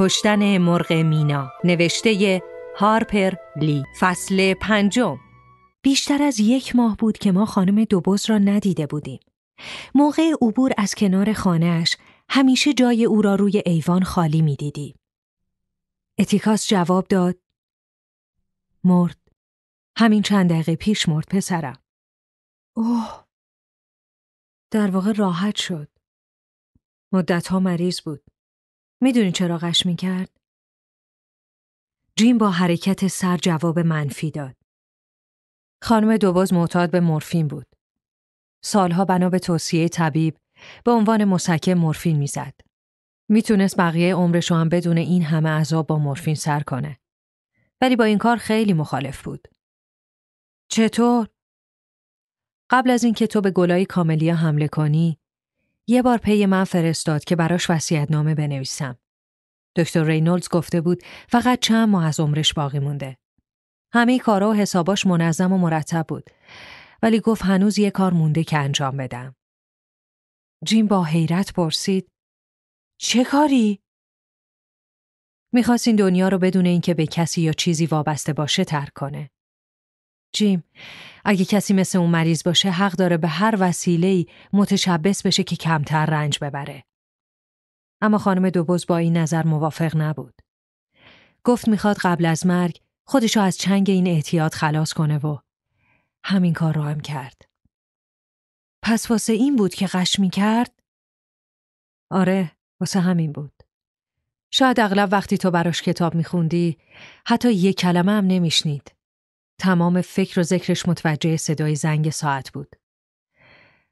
کشتن مرغ مینا. نوشته هارپر لی. فصل پنجم. بیشتر از یک ماه بود که ما خانم دوبوز را ندیده بودیم. موقع عبور از کنار خانهش همیشه جای او را روی ایوان خالی می دیدیم. اتیکاس جواب داد مرد. همین چند دقیقه پیش مرد پسرم. اوه. در واقع راحت شد. مدتها مریض بود. می‌دونی چرا قش می‌کرد؟ جیم با حرکت سر جواب منفی داد. خانم دوباز معتاد به مورفین بود. سالها بنا به توصیه طبیب به عنوان مسکن مورفین می‌زد. می‌تونست بقیه عمرش هم بدون این همه عذاب با مورفین سر کنه. ولی با این کار خیلی مخالف بود. چطور؟ قبل از اینکه تو به گلای کاملیا حمله کنی، یه بار پی من فرستاد که براش نامه بنویسم. دکتر رینولدز گفته بود فقط چند ماه از عمرش باقی مونده. همه کارا و حساباش منظم و مرتب بود. ولی گفت هنوز یه کار مونده که انجام بدم. جیم با حیرت پرسید چه کاری؟ می‌خواست این دنیا رو بدون اینکه به کسی یا چیزی وابسته باشه ترک کنه. جیم اگه کسی مثل اون مریض باشه حق داره به هر وسیله‌ای متشبس بشه که کمتر رنج ببره. اما خانم دوبوز با این نظر موافق نبود. گفت می‌خواد قبل از مرگ خودشو از چنگ این احتیاط خلاص کنه و همین کار رو هم کرد. پس واسه این بود که قش می‌کرد؟ آره واسه همین بود. شاید اغلب وقتی تو براش کتاب میخوندی حتی یک کلمه هم نمیشنید. تمام فکر و ذکرش متوجه صدای زنگ ساعت بود.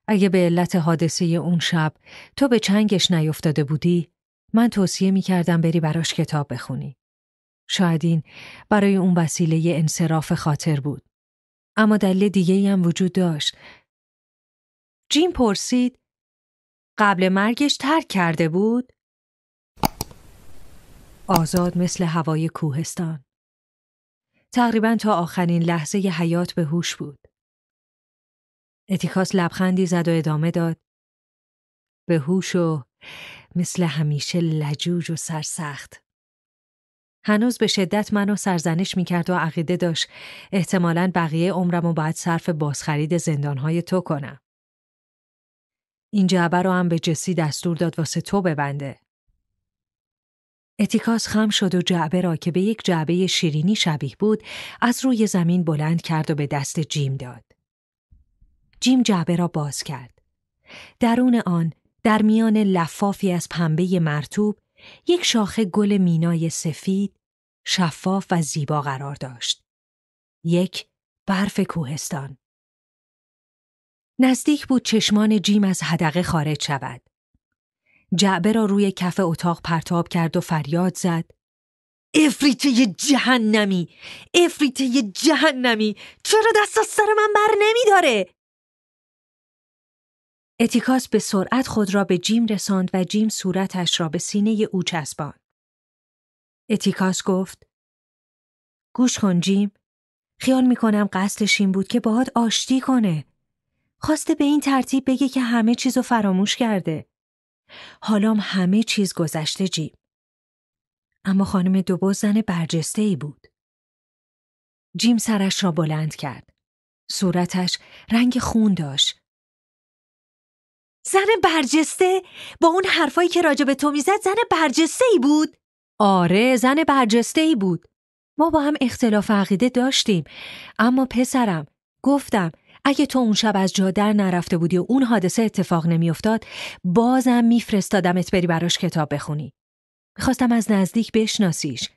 اگه به علت حادثه اون شب تو به چنگش نیفتاده بودی من توصیه می کردم بری براش کتاب بخونی. شاید این برای اون وسیله انصراف خاطر بود. اما دلیل دیگه هم وجود داشت. جیم پرسید قبل مرگش ترک کرده بود؟ آزاد مثل هوای کوهستان. تقریبا تا آخرین لحظه ی حیات به هوش بود. اتیکاس لبخندی زد و ادامه داد. به هوش و مثل همیشه لجوج و سرسخت. هنوز به شدت منو سرزنش می‌کرد و عقیده داشت احتمالاً بقیه عمرم و باید صرف بازخرید زندانهای تو کنم. این جعبه رو هم به جسی دستور داد واسه تو ببنده. اتیکاس خم شد و جعبه را که به یک جعبه شیرینی شبیه بود از روی زمین بلند کرد و به دست جیم داد. جیم جعبه را باز کرد. درون آن در میان لفافی از پنبه مرتوب یک شاخه گل مینای سفید، شفاف و زیبا قرار داشت. یک برف کوهستان. نزدیک بود چشمان جیم از حدقه خارج شود. جعبه را روی کف اتاق پرتاب کرد و فریاد زد. افریته جهنمی! افریته جهنمی! چرا دست از سر من بر نمیداره؟ اتیکاس به سرعت خود را به جیم رساند و جیم صورتش را به سینه او چسباند. اتیکاس گفت گوش کن جیم خیال می‌کنم قصدش این بود که باهات آشتی کنه. خواسته به این ترتیب بگه که همه چیزو فراموش کرده. حالام همه چیز گذشته جیم. اما خانم دوبو زن برجسته ای بود. جیم سرش را بلند کرد. صورتش رنگ خون داشت زن برجسته با اون حرفایی که راجع به تو می‌زد زن برجسته ای بود آره زن برجسته ای بود ما با هم اختلاف عقیده داشتیم اما پسرم گفتم اگه تو اون شب از جا در نرفته بودی و اون حادثه اتفاق نمیافتاد بازم میفرستادمت بری براش کتاب بخونی می‌خواستم از نزدیک بشناسیش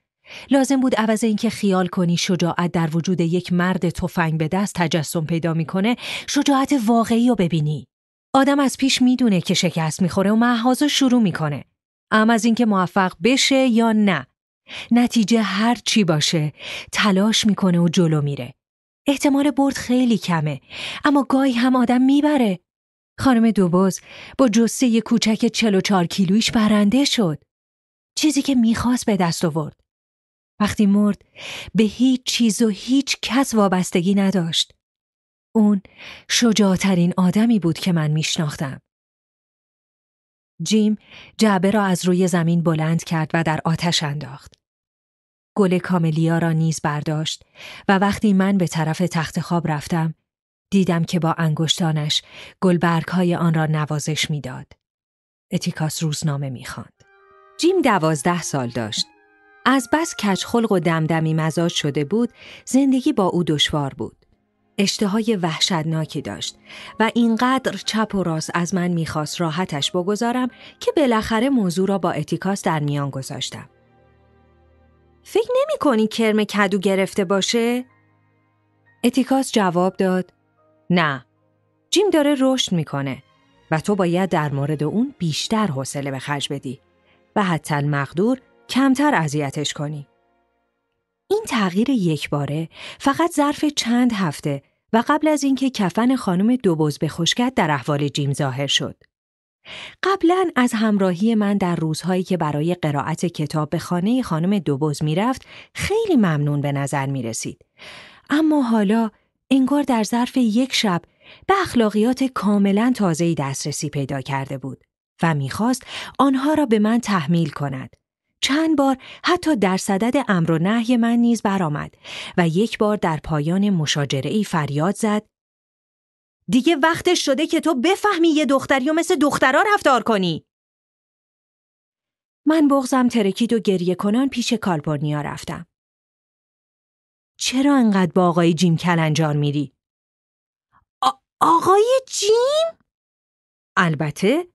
لازم بود عوض اینکه خیال کنی شجاعت در وجود یک مرد تفنگ به دست تجسم پیدا می‌کنه شجاعت واقعی رو ببینی آدم از پیش می‌دونه که شکست می‌خوره و محازو شروع می‌کنه. اما از اینکه موفق بشه یا نه. نتیجه هر چی باشه تلاش می‌کنه و جلو میره. احتمال برد خیلی کمه اما گاهی هم آدم می‌بره. خانم دوباز با جسه کوچک 44 کیلویش برنده شد. چیزی که می‌خواست به دست آورد. وقتی مرد به هیچ چیز و هیچ کس وابستگی نداشت. اون شجاعترین آدمی بود که من میشناختم. جیم جعبه را از روی زمین بلند کرد و در آتش انداخت. گل کاملیا را نیز برداشت و وقتی من به طرف تخت خواب رفتم دیدم که با انگشتانش گلبرگ های آن را نوازش می‌داد. اتیکاس روزنامه می‌خواند. جیم دوازده سال داشت. از بس کچخلق و دمدمی مزاج شده بود، زندگی با او دشوار بود. اشتهای وحشتناکی داشت و اینقدر چپ و راست از من می‌خواست راحتش بگذارم که بالاخره موضوع را با اتیکاس در میان گذاشتم. فکر نمی کنی کرم کدو گرفته باشه؟ اتیکاس جواب داد نه جیم داره رشد می‌کنه و تو باید در مورد اون بیشتر حوصله به خرج بدی و حتی المقدور کمتر اذیتش کنی. این تغییر یک باره فقط ظرف چند هفته و قبل از اینکه کفن خانم دوبوز به خشکت در احوال جیم ظاهر شد. قبلا از همراهی من در روزهایی که برای قرائت کتاب به خانه خانم دوبوز می‌رفت خیلی ممنون به نظر می رسید. اما حالا انگار در ظرف یک شب به اخلاقیات کاملا تازه‌ای دسترسی پیدا کرده بود و می‌خواست آنها را به من تحمیل کند. چند بار حتی در صدد امر و نهی من نیز برآمد و یک بار در پایان مشاجره ای فریاد زد دیگه وقتش شده که تو بفهمی یه دختری و مثل دخترا رفتار کنی. من بغزم ترکید و گریه کنان پیش کالپورنیا رفتم. چرا انقدر با آقای جیم کلنجار میری؟ آقای جیم؟ البته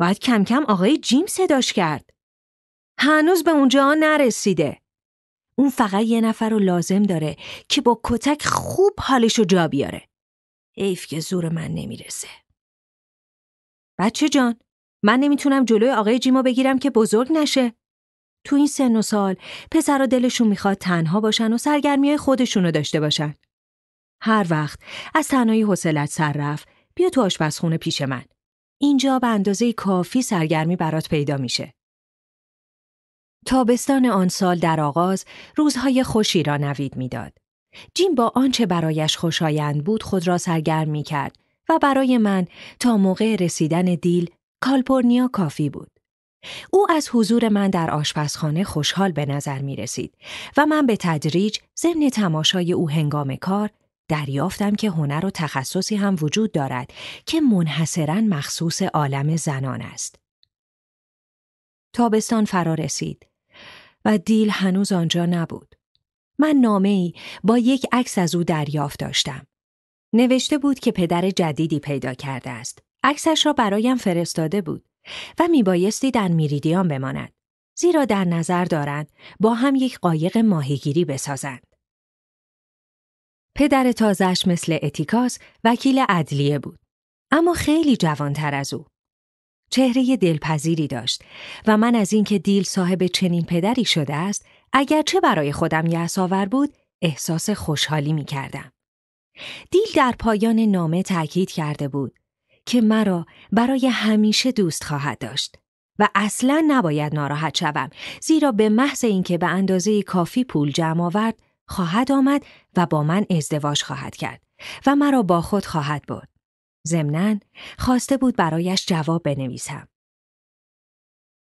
باید کم کم آقای جیم صداش کرد. هنوز به اونجا نرسیده. اون فقط یه نفر رو لازم داره که با کتک خوب حالشو جا بیاره. حیف که زور من نمی‌رسه. بچه جان، من نمی‌تونم جلوی آقای جیمو بگیرم که بزرگ نشه. تو این سن و سال پسرا دلشون می‌خواد تنها باشن و سرگرمی های خودشونو داشته باشن. هر وقت از تنهایی حوصلت سر رفت بیا تو آشپزخونه پیش من. اینجا به اندازه کافی سرگرمی برات پیدا میشه. تابستان آن سال در آغاز روزهای خوشی را نوید می‌داد. جیم با آنچه برایش خوشایند بود خود را سرگرم می کرد و برای من تا موقع رسیدن دیل کالپورنیا کافی بود. او از حضور من در آشپزخانه خوشحال به نظر می رسید و من به تدریج ضمن تماشای او هنگام کار دریافتم که هنر و تخصصی هم وجود دارد که منحصرا مخصوص عالم زنان است. تابستان فرا رسید و دیل هنوز آنجا نبود. من نامه ای با یک عکس از او دریافت داشتم. نوشته بود که پدر جدیدی پیدا کرده است. عکسش را برایم فرستاده بود و میبایستی در میریدیان بماند. زیرا در نظر دارند با هم یک قایق ماهیگیری بسازند. پدر تازش مثل اتیکاس وکیل عدلیه بود. اما خیلی جوانتر از او. چهره دلپذیری داشت و من از اینکه دیل صاحب چنین پدری شده است اگرچه برای خودم یعصاور بود احساس خوشحالی می کردم. دیل در پایان نامه تاکید کرده بود که مرا برای همیشه دوست خواهد داشت و اصلا نباید ناراحت شوم زیرا به محض اینکه به اندازه کافی پول جمع آورد خواهد آمد و با من ازدواج خواهد کرد و مرا با خود خواهد برد. ضمناً خواسته بود برایش جواب بنویسم.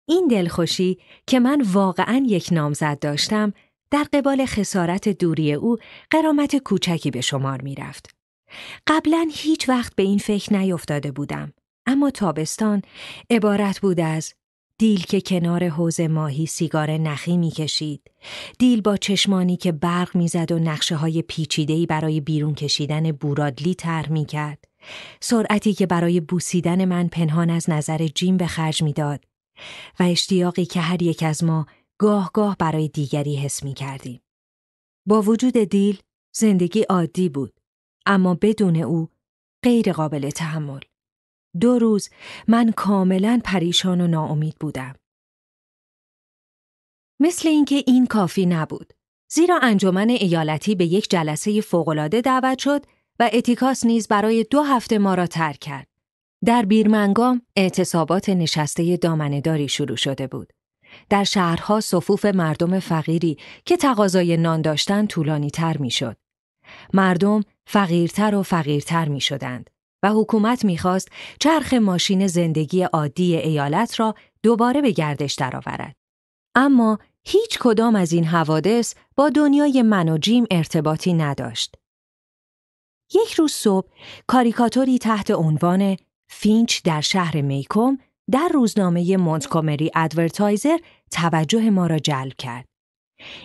این دلخوشی که من واقعا یک نامزد داشتم در قبال خسارت دوری او قرامت کوچکی به شمار می رفت. قبلا هیچ وقت به این فکر نیفتاده بودم اما تابستان عبارت بود از دیل که کنار حوز ماهی سیگار نخی می کشید. دیل با چشمانی که برق می‌زد و نقشه های پیچیدهی برای بیرون کشیدن بورادلی تر می کرد. سرعتی که برای بوسیدن من پنهان از نظر جیم به خرج می‌داد و اشتیاقی که هر یک از ما گاه گاه برای دیگری حس می کردیم. با وجود دیل زندگی عادی بود اما بدون او غیر قابل تحمل. دو روز من کاملا پریشان و ناامید بودم. مثل اینکه این کافی نبود. زیرا انجمن ایالتی به یک جلسه فوقالعاده دعوت شد و اتیکاس نیز برای دو هفته ما را ترک کرد. در بیرمنگام اعتصابات نشسته دامنهداری شروع شده بود. در شهرها صفوف مردم فقیری که تقاضای نان داشتند طولانی تر می شد. مردم فقیرتر و فقیرتر می شدند و حکومت می‌خواست چرخ ماشین زندگی عادی ایالت را دوباره به گردش درآورد. اما هیچ کدام از این حوادث با دنیای من و جیم ارتباطی نداشت. یک روز صبح کاریکاتوری تحت عنوان فینچ در شهر میکوم در روزنامه مونتگومری ادورتایزر توجه ما را جلب کرد.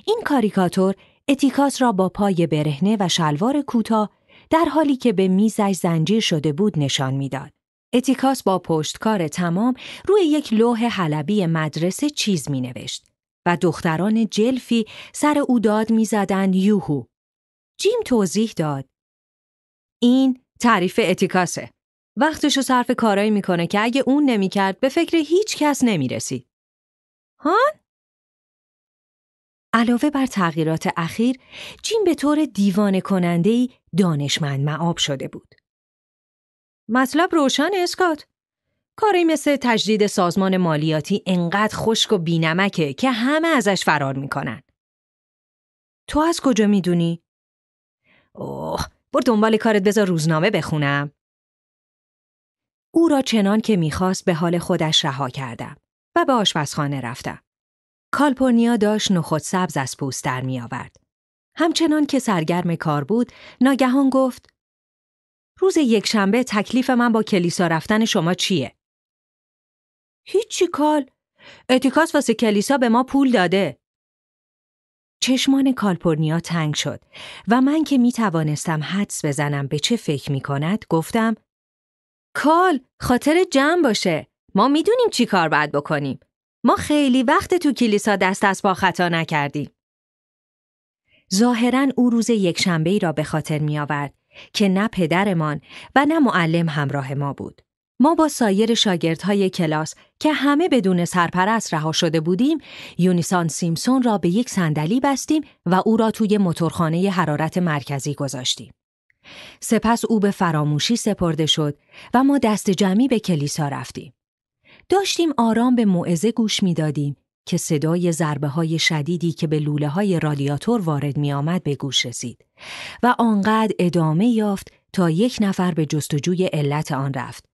این کاریکاتور اتیکاس را با پای برهنه و شلوار کوتاه در حالی که به میزش زنجیر شده بود نشان می‌داد. اتیکاس با پشتکار تمام روی یک لوح حلبی مدرسه چیز می نوشت و دختران جلفی سر او داد می زدن یوهو. جیم توضیح داد. این تعریف اتیکاسه. وقتشو صرف کارایی می‌کنه که اگه اون نمی‌کرد به فکر هیچ کس نمی‌رسید. هان؟ علاوه بر تغییرات اخیر، جیم به طور دیوانه کننده دانشمند معاب شده بود. مطلب روشن اسکات. کاری مثل تجدید سازمان مالیاتی انقدر خشک و بینمکه که همه ازش فرار می‌کنن. تو از کجا می‌دونی؟ اوه، بر دنبال کارت بذار روزنامه بخونم. او را چنان که می‌خواست به حال خودش رها کردم و به آشپزخانه رفتم. کالپورنیا داشت نخود سبز از پوست در می آورد. همچنان که سرگرم کار بود، ناگهان گفت روز یک شنبه تکلیف من با کلیسا رفتن شما چیه؟ هیچی کال. اتیکاس واسه کلیسا به ما پول داده. چشمان کالپورنیا تنگ شد و من که می توانستم حدس بزنم به چه فکر می کند گفتم کال خاطر جمع باشه. ما می‌دونیم چی کار باید بکنیم. ما خیلی وقت تو کلیسا دست از با خطا نکردیم. ظاهرا او روز یک شنبه ای را به خاطر می آورد که نه پدرمان و نه معلم همراه ما بود. ما با سایر شاگردهای کلاس که همه بدون سرپرست رها شده بودیم، یونیسان سیمسون را به یک صندلی بستیم و او را توی موتورخانه حرارت مرکزی گذاشتیم. سپس او به فراموشی سپرده شد و ما دست جمعی به کلیسا رفتیم. داشتیم آرام به موعظه گوش می‌دادیم که صدای ضربه های شدیدی که به لوله های رادیاتور وارد می آمد به گوش رسید و آنقدر ادامه یافت تا یک نفر به جستجوی علت آن رفت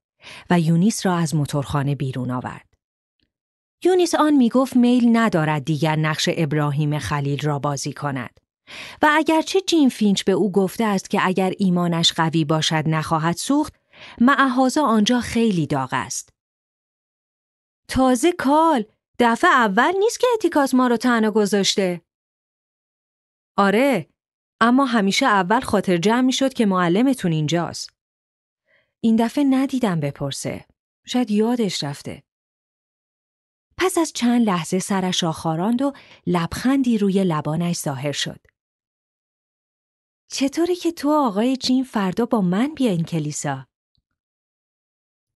و یونیس را از موتورخانه بیرون آورد. یونیس آن می گفت میل ندارد دیگر نقش ابراهیم خلیل را بازی کند. و اگرچه جیم فینچ به او گفته است که اگر ایمانش قوی باشد نخواهد سوخت، معهذا آنجا خیلی داغ است. تازه کال دفعه اول نیست که اتیکاس ما رو تنها گذاشته. آره اما همیشه اول خاطر جمع می شد که معلمتون اینجاست. این دفعه ندیدم بپرسه. شاید یادش رفته. پس از چند لحظه سرش را خاراند و لبخندی روی لبانش ظاهر شد. چطوره که تو آقای جیم فردا با من بیاین کلیسا؟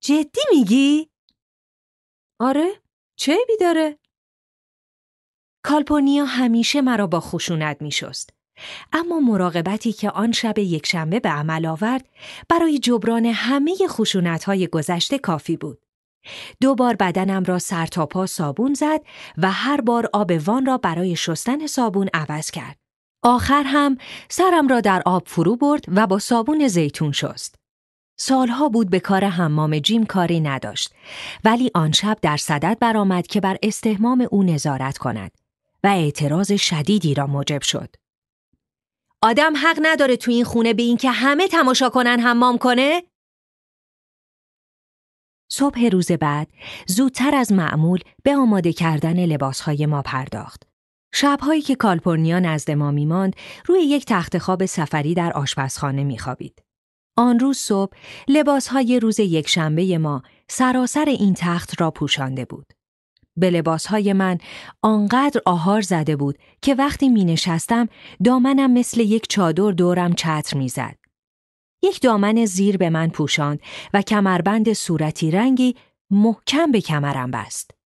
جدی میگی؟ آره چه بی داره؟ کالپورنیا همیشه مرا با خشونت می شست. اما مراقبتی که آن شب یکشنبه به عمل آورد برای جبران همه خشونت های گذشته کافی بود. دو بار بدنم را سر تا پا صابون زد و هر بار آب وان را برای شستن صابون عوض کرد. آخر هم سرم را در آب فرو برد و با صابون زیتون شست. سالها بود به کار حمام جیم کاری نداشت ولی آن شب در صدد برآمد که بر استهمام او نظارت کند و اعتراض شدیدی را موجب شد. آدم حق نداره تو این خونه به این که همه تماشا کنن حمام کنه؟ صبح روز بعد زودتر از معمول به آماده کردن لباسهای ما پرداخت. شبهایی که کالپورنیا نزد ما میماند روی یک تخت خواب سفری در آشپزخانه میخوابید. آن روز صبح لباسهای روز یک شنبه ما سراسر این تخت را پوشانده بود. به لباسهای من آنقدر آهار زده بود که وقتی می نشستم دامنم مثل یک چادر دورم چتر می زد. یک دامن زیر به من پوشاند و کمربند صورتی رنگی محکم به کمرم بست.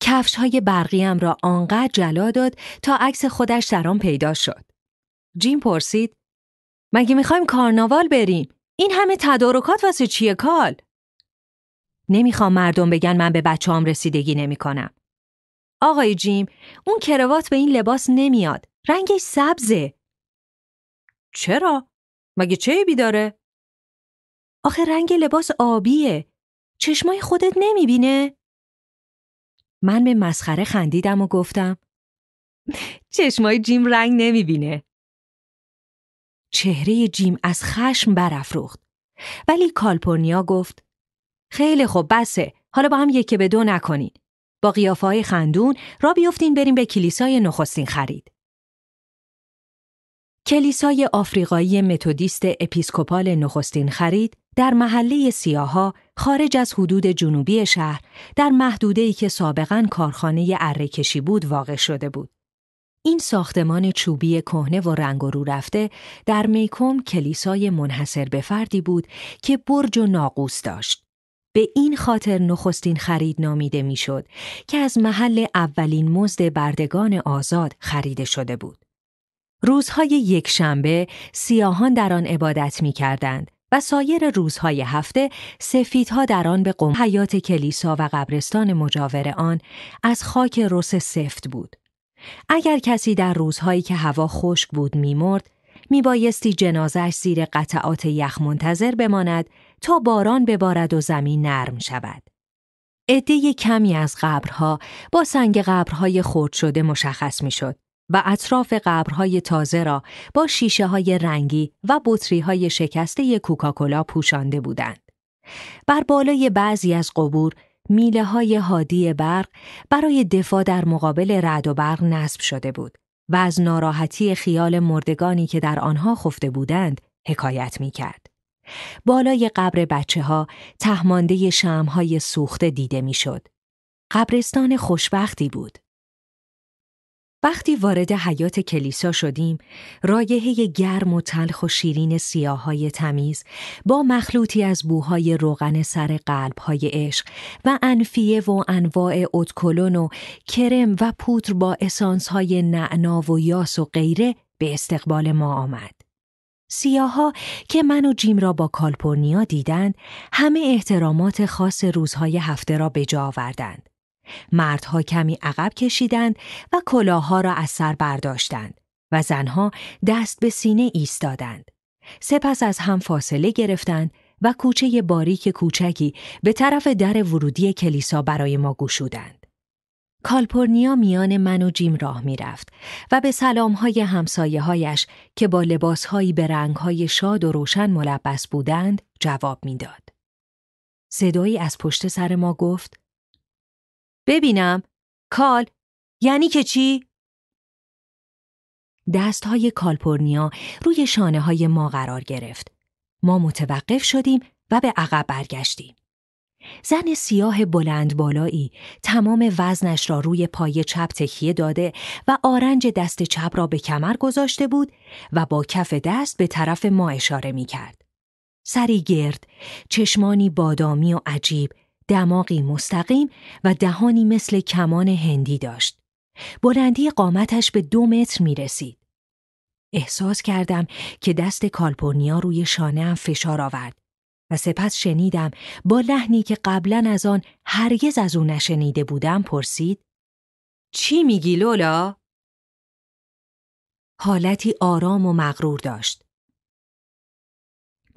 کفش های را آنقدر جلا داد تا عکس خودش در آن پیدا شد. جیم پرسید مگه می‌خوایم کارناوال بریم؟ این همه تدارکات واسه چیه کال؟ نمی‌خوام مردم بگن من به بچه هم رسیدگی نمی‌کنم. آقای جیم، اون کروات به این لباس نمیاد. رنگش سبزه. چرا؟ مگه چه بی داره؟ آخه رنگ لباس آبیه. چشمای خودت نمی‌بینه؟ من به مسخره خندیدم و گفتم چشمای جیم رنگ نمی‌بینه. چهره جیم از خشم برافروخت. ولی کالپورنیا گفت خیلی خوب بسه حالا با هم یکی به دو نکنین. با قیافه خندون را بیفتین بریم به کلیسای نخستین خرید. کلیسای آفریقایی متودیست اپیسکوپال نخستین خرید در محله سیاها خارج از حدود جنوبی شهر در محدوده‌ای که سابقاً کارخانه اره‌کشی بود واقع شده بود. این ساختمان چوبی کهنه و رنگ و رو رفته در میکوم کلیسای منحصر به فردی بود که برج و ناقوس داشت. به این خاطر نخستین خرید نامیده می‌شد که از محل اولین مزد بردگان آزاد خریده شده بود. روزهای یک شنبه سیاهان در آن عبادت می کردند و سایر روزهای هفته سفیدها در آن به قم حیات کلیسا و قبرستان مجاور آن از خاک رس سفت بود. اگر کسی در روزهایی که هوا خشک بود میمرد، میبایستی جنازش زیر قطعات یخ منتظر بماند تا باران ببارد و زمین نرم شود. عده کمی از قبرها با سنگ قبرهای خرد شده مشخص می‌شد و اطراف قبرهای تازه را با شیشه های رنگی و بطری های شکسته کوکاکولا پوشانده بودند. بر بالای بعضی از قبور میله های هادی برق برای دفاع در مقابل رد و برق نصب شده بود و از ناراحتی خیال مردگانی که در آنها خفته بودند حکایت می کرد. بالای قبر بچه ها تهمانده شمهای سوخته دیده می شد. قبرستان خوشبختی بود. وقتی وارد حیات کلیسا شدیم، رایحه گرم و تلخ و شیرین سیاهای تمیز با مخلوطی از بوهای روغن سر قلبهای عشق و انفیه و انواع اتکلون و کرم و پودر با اسانسهای نعنا و یاس و غیره به استقبال ما آمد. سیاها که من و جیم را با کالپورنیا دیدند همه احترامات خاص روزهای هفته را به جا آوردند. مردها کمی عقب کشیدند و کلاهها را از سر برداشتند و زنها دست به سینه ایستادند. سپس از هم فاصله گرفتند و کوچه باریک کوچکی به طرف در ورودی کلیسا برای ما گشودند. کالپورنیا میان من و جیم راه می‌رفت و به سلامهای همسایه هایش که با لباسهایی به رنگهای شاد و روشن ملبس بودند جواب می‌داد. صدایی از پشت سر ما گفت ببینم کال یعنی که چی؟ دستهای کالپورنیا روی شانه های ما قرار گرفت. ما متوقف شدیم و به عقب برگشتیم. زن سیاه بلند بالایی تمام وزنش را روی پای چپ تکیه داده و آرنج دست چپ را به کمر گذاشته بود و با کف دست به طرف ما اشاره می کرد. سری گرد، چشمانی بادامی و عجیب دماغی مستقیم و دهانی مثل کمان هندی داشت. بلندی قامتش به دو متر می رسید. احساس کردم که دست کالپورنیا روی شانه هم فشار آورد و سپس شنیدم با لحنی که قبلا از آن هرگز از او نشنیده بودم پرسید چی میگی لولا؟ حالتی آرام و مغرور داشت.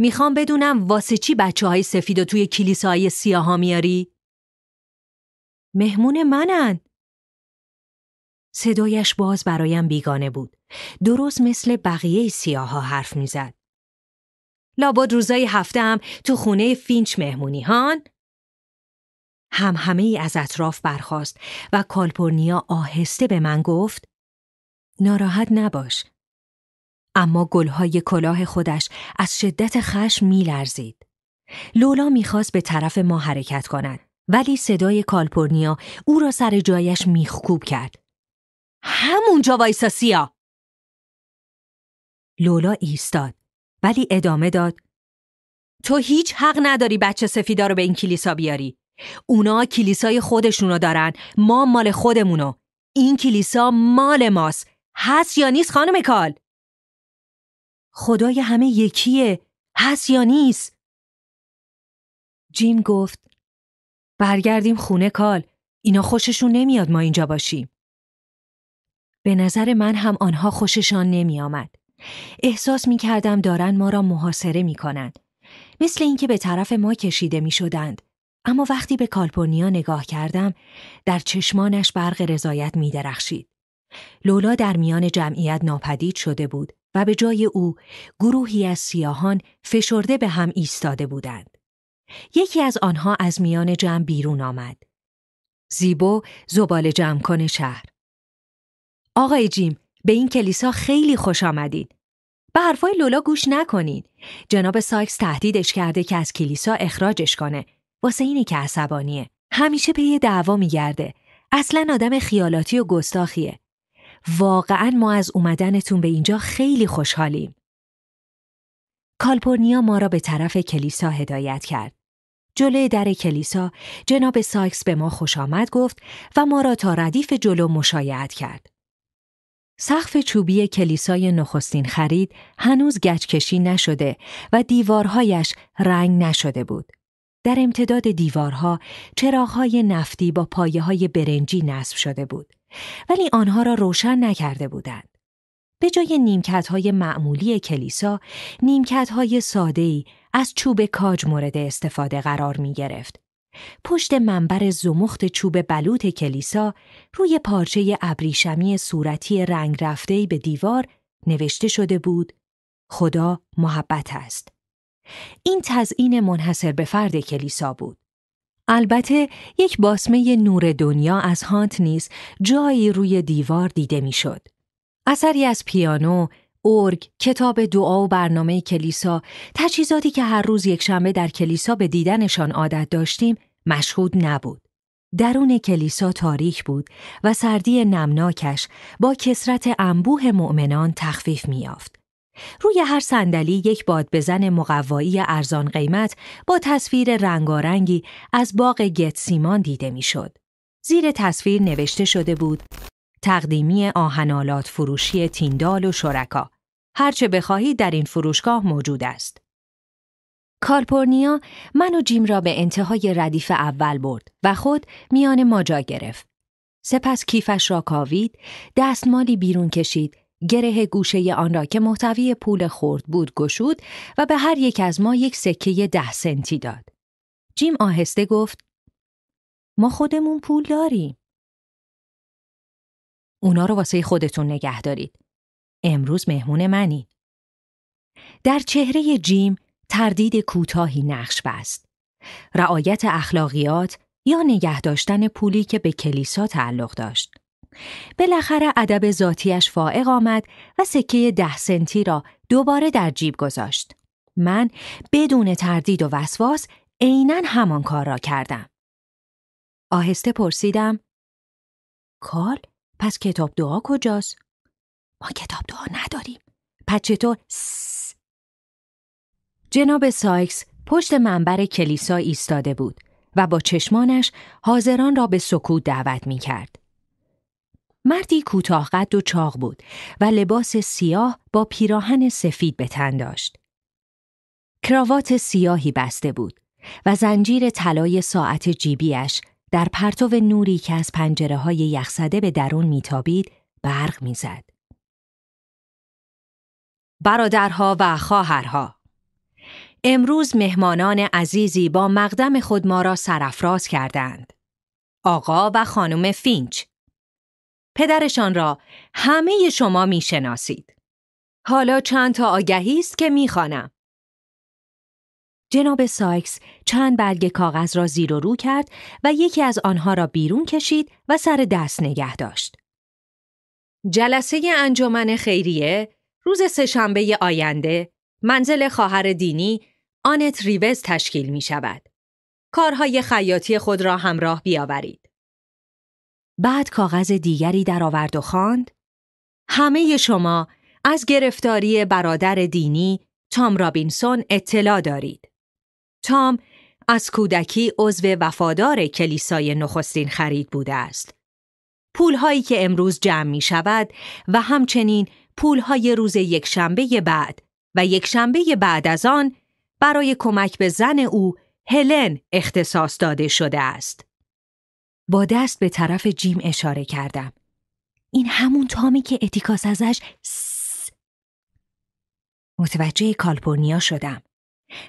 می‌خوام بدونم واسه چی بچه های سفید و توی کلیسای سیاه ها میاری؟ مهمون منن. صدایش باز برایم بیگانه بود. درست مثل بقیه سیاه ها حرف می‌زد. لابد روزای هفته هم تو خونه فینچ مهمونی هان؟ هم همه ای از اطراف برخاست و کالپورنیا آهسته به من گفت ناراحت نباش اما گلهای کلاه خودش از شدت خشم میلرزید. لولا می‌خواست به طرف ما حرکت کند ولی صدای کالپورنیا او را سر جایش میخکوب کرد. همونجا وایسا سیا! لولا ایستاد ولی ادامه داد تو هیچ حق نداری بچه سفیدا رو به این کلیسا بیاری. اونا کلیسای خودشونو دارن ما مال خودمونو. این کلیسا مال ماست. هست یا نیست خانم کال؟ خدای همه یکیه هست یا نیست جیم گفت برگردیم خونه کال اینا خوششون نمیاد ما اینجا باشیم به نظر من هم آنها خوششان نمی آمد. احساس می کردم دارن ما را محاصره می کنند. مثل اینکه به طرف ما کشیده می شدند. اما وقتی به کالپورنیا نگاه کردم در چشمانش برق رضایت می درخشید. لولا در میان جمعیت ناپدید شده بود و به جای او گروهی از سیاهان فشرده به هم ایستاده بودند. یکی از آنها از میان جمع بیرون آمد. زیبو زبال جمع کنه شهر. آقای جیم به این کلیسا خیلی خوش آمدید. به حرفای لولا گوش نکنید. جناب سایکس تهدیدش کرده که از کلیسا اخراجش کنه. واسه اینی که عصبانیه. همیشه پی دعوا میگرده. اصلا آدم خیالاتی و گستاخیه. واقعا ما از اومدنتون به اینجا خیلی خوشحالیم. کالپورنیا ما را به طرف کلیسا هدایت کرد. جلوی در کلیسا جناب سایکس به ما خوش آمد گفت و ما را تا ردیف جلو مشایعت کرد. سقف چوبی کلیسای نخستین خرید هنوز گچکشی نشده و دیوارهایش رنگ نشده بود. در امتداد دیوارها چراغهای نفتی با پایه های برنجی نصب شده بود. ولی آنها را روشن نکرده بودند. به جای نیمکت های معمولی کلیسا، نیمکت های ساده از چوب کاج مورد استفاده قرار می گرفت. پشت منبر زمخت چوب بلوط کلیسا روی پارچه ابریشمی صورتی رنگ رفته به دیوار نوشته شده بود خدا محبت است. این تزئین منحصر به فرد کلیسا بود. البته یک باسمه نور دنیا از هانت نیز جایی روی دیوار دیده می‌شد. اثری از پیانو، ارگ، کتاب دعا و برنامه کلیسا، تجهیزاتی که هر روز یک شنبه در کلیسا به دیدنشان عادت داشتیم، مشهود نبود. درون کلیسا تاریک بود و سردی نمناکش با کسرت انبوه مؤمنان تخفیف میافت. روی هر صندلی یک باد بزن مقوایی ارزان قیمت با تصویر رنگارنگی از باغ گتسیمان دیده می‌شد. زیر تصویر نوشته شده بود تقدیمی آهنالات فروشی تیندال و شرکا. هرچه بخواهید در این فروشگاه موجود است. کالپورنیا من و جیم را به انتهای ردیف اول برد و خود میان ما جا گرفت. سپس کیفش را کاوید، دستمالی بیرون کشید گره گوشه آن را که محتوی پول خورد بود گشود و به هر یک از ما یک سکه ده سنتی داد. جیم آهسته گفت ما خودمون پول داریم. اونا رو واسه خودتون نگه دارید. امروز مهمون منی. در چهره جیم تردید کوتاهی نقش بست. رعایت اخلاقیات یا نگه داشتن پولی که به کلیسا تعلق داشت. بالاخره ادب ذاتیش فائق آمد و سکه ده سنتی را دوباره در جیب گذاشت. من بدون تردید و وسواس عینا همان کار را کردم. آهسته پرسیدم کال پس کتاب دعا کجاست؟ ما کتاب دعا نداریم. پس چطور؟ جناب سایکس پشت منبر کلیسا ایستاده بود و با چشمانش حاضران را به سکوت دعوت می کرد. مردی کوتاه قد و چاق بود و لباس سیاه با پیراهن سفید به تن داشت. کراوات سیاهی بسته بود و زنجیر طلای ساعت جیبیش در پرتو نوری که از پنجره های یخزده به درون میتابید برق می‌زد. برادرها و خواهرها امروز مهمانان عزیزی با مقدم خود ما را سرافراز کردند. آقا و خانم فینچ پدرشان را همه شما می‌شناسید. حالا چند تا آگهی است که می‌خوانم. جناب سایکس چند برگ کاغذ را زیر و رو کرد و یکی از آنها را بیرون کشید و سر دست نگه داشت. جلسه انجمن خیریه روز سهشنبه آینده منزل خواهر دینی آنت ریوز تشکیل می شود. کارهای خیاطی خود را همراه بیاورید. بعد کاغذ دیگری درآورد و خواند همه شما از گرفتاری برادر دینی تام رابینسون اطلاع دارید. تام از کودکی عضو وفادار کلیسای نخستین خرید بوده است. پولهایی که امروز جمع می شود و همچنین پولهای روز یک شنبه بعد و یک شنبه بعد از آن برای کمک به زن او هلن اختصاص داده شده است. با دست به طرف جیم اشاره کردم. این همون تامی که اتیکاس ازش س... متوجه کالپورنیا شدم.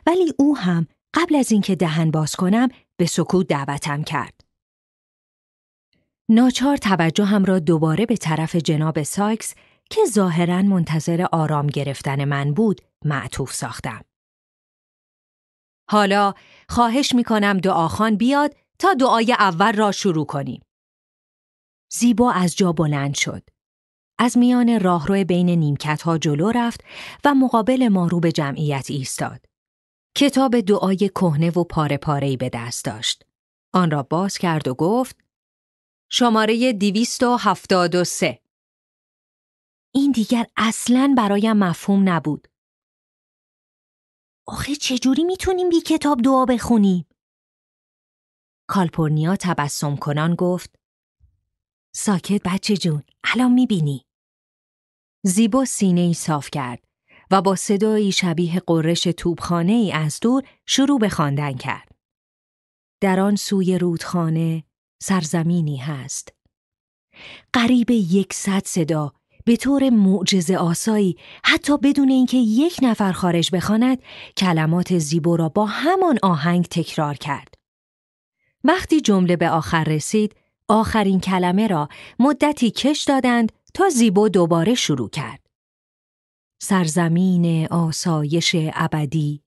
ولی او هم قبل از اینکه دهن باز کنم به سکوت دعوتم کرد. ناچار توجهم را دوباره به طرف جناب سایکس که ظاهرا منتظر آرام گرفتن من بود معطوف ساختم. حالا خواهش می کنم دعاخوان بیاد تا دعای اول را شروع کنیم. زیبا از جا بلند شد. از میان راهرو بین نیمکت ها جلو رفت و مقابل ما رو به جمعیت ایستاد. کتاب دعای کهنه و پاره پاره به دست داشت. آن را باز کرد و گفت شماره سه این دیگر اصلا برایم مفهوم نبود. آخه چجوری می‌تونیم بی کتاب دعا بخونیم؟ کالپورنیا تبسم کنان گفت ساکت بچه جون الان می‌بینی زیبا سینه ای صاف کرد و با صدایی شبیه قررش توبخانه ای از دور شروع به خواندن کرد. در آن سوی رودخانه سرزمینی هست. قریب یکصد صدا به طور معجزه آسایی حتی بدون اینکه یک نفر خارج بخواند کلمات زیبو را با همان آهنگ تکرار کرد. وقتی جمله به آخر رسید آخرین کلمه را مدتی کش دادند تا زیبو دوباره شروع کرد. سرزمین آسایش ابدی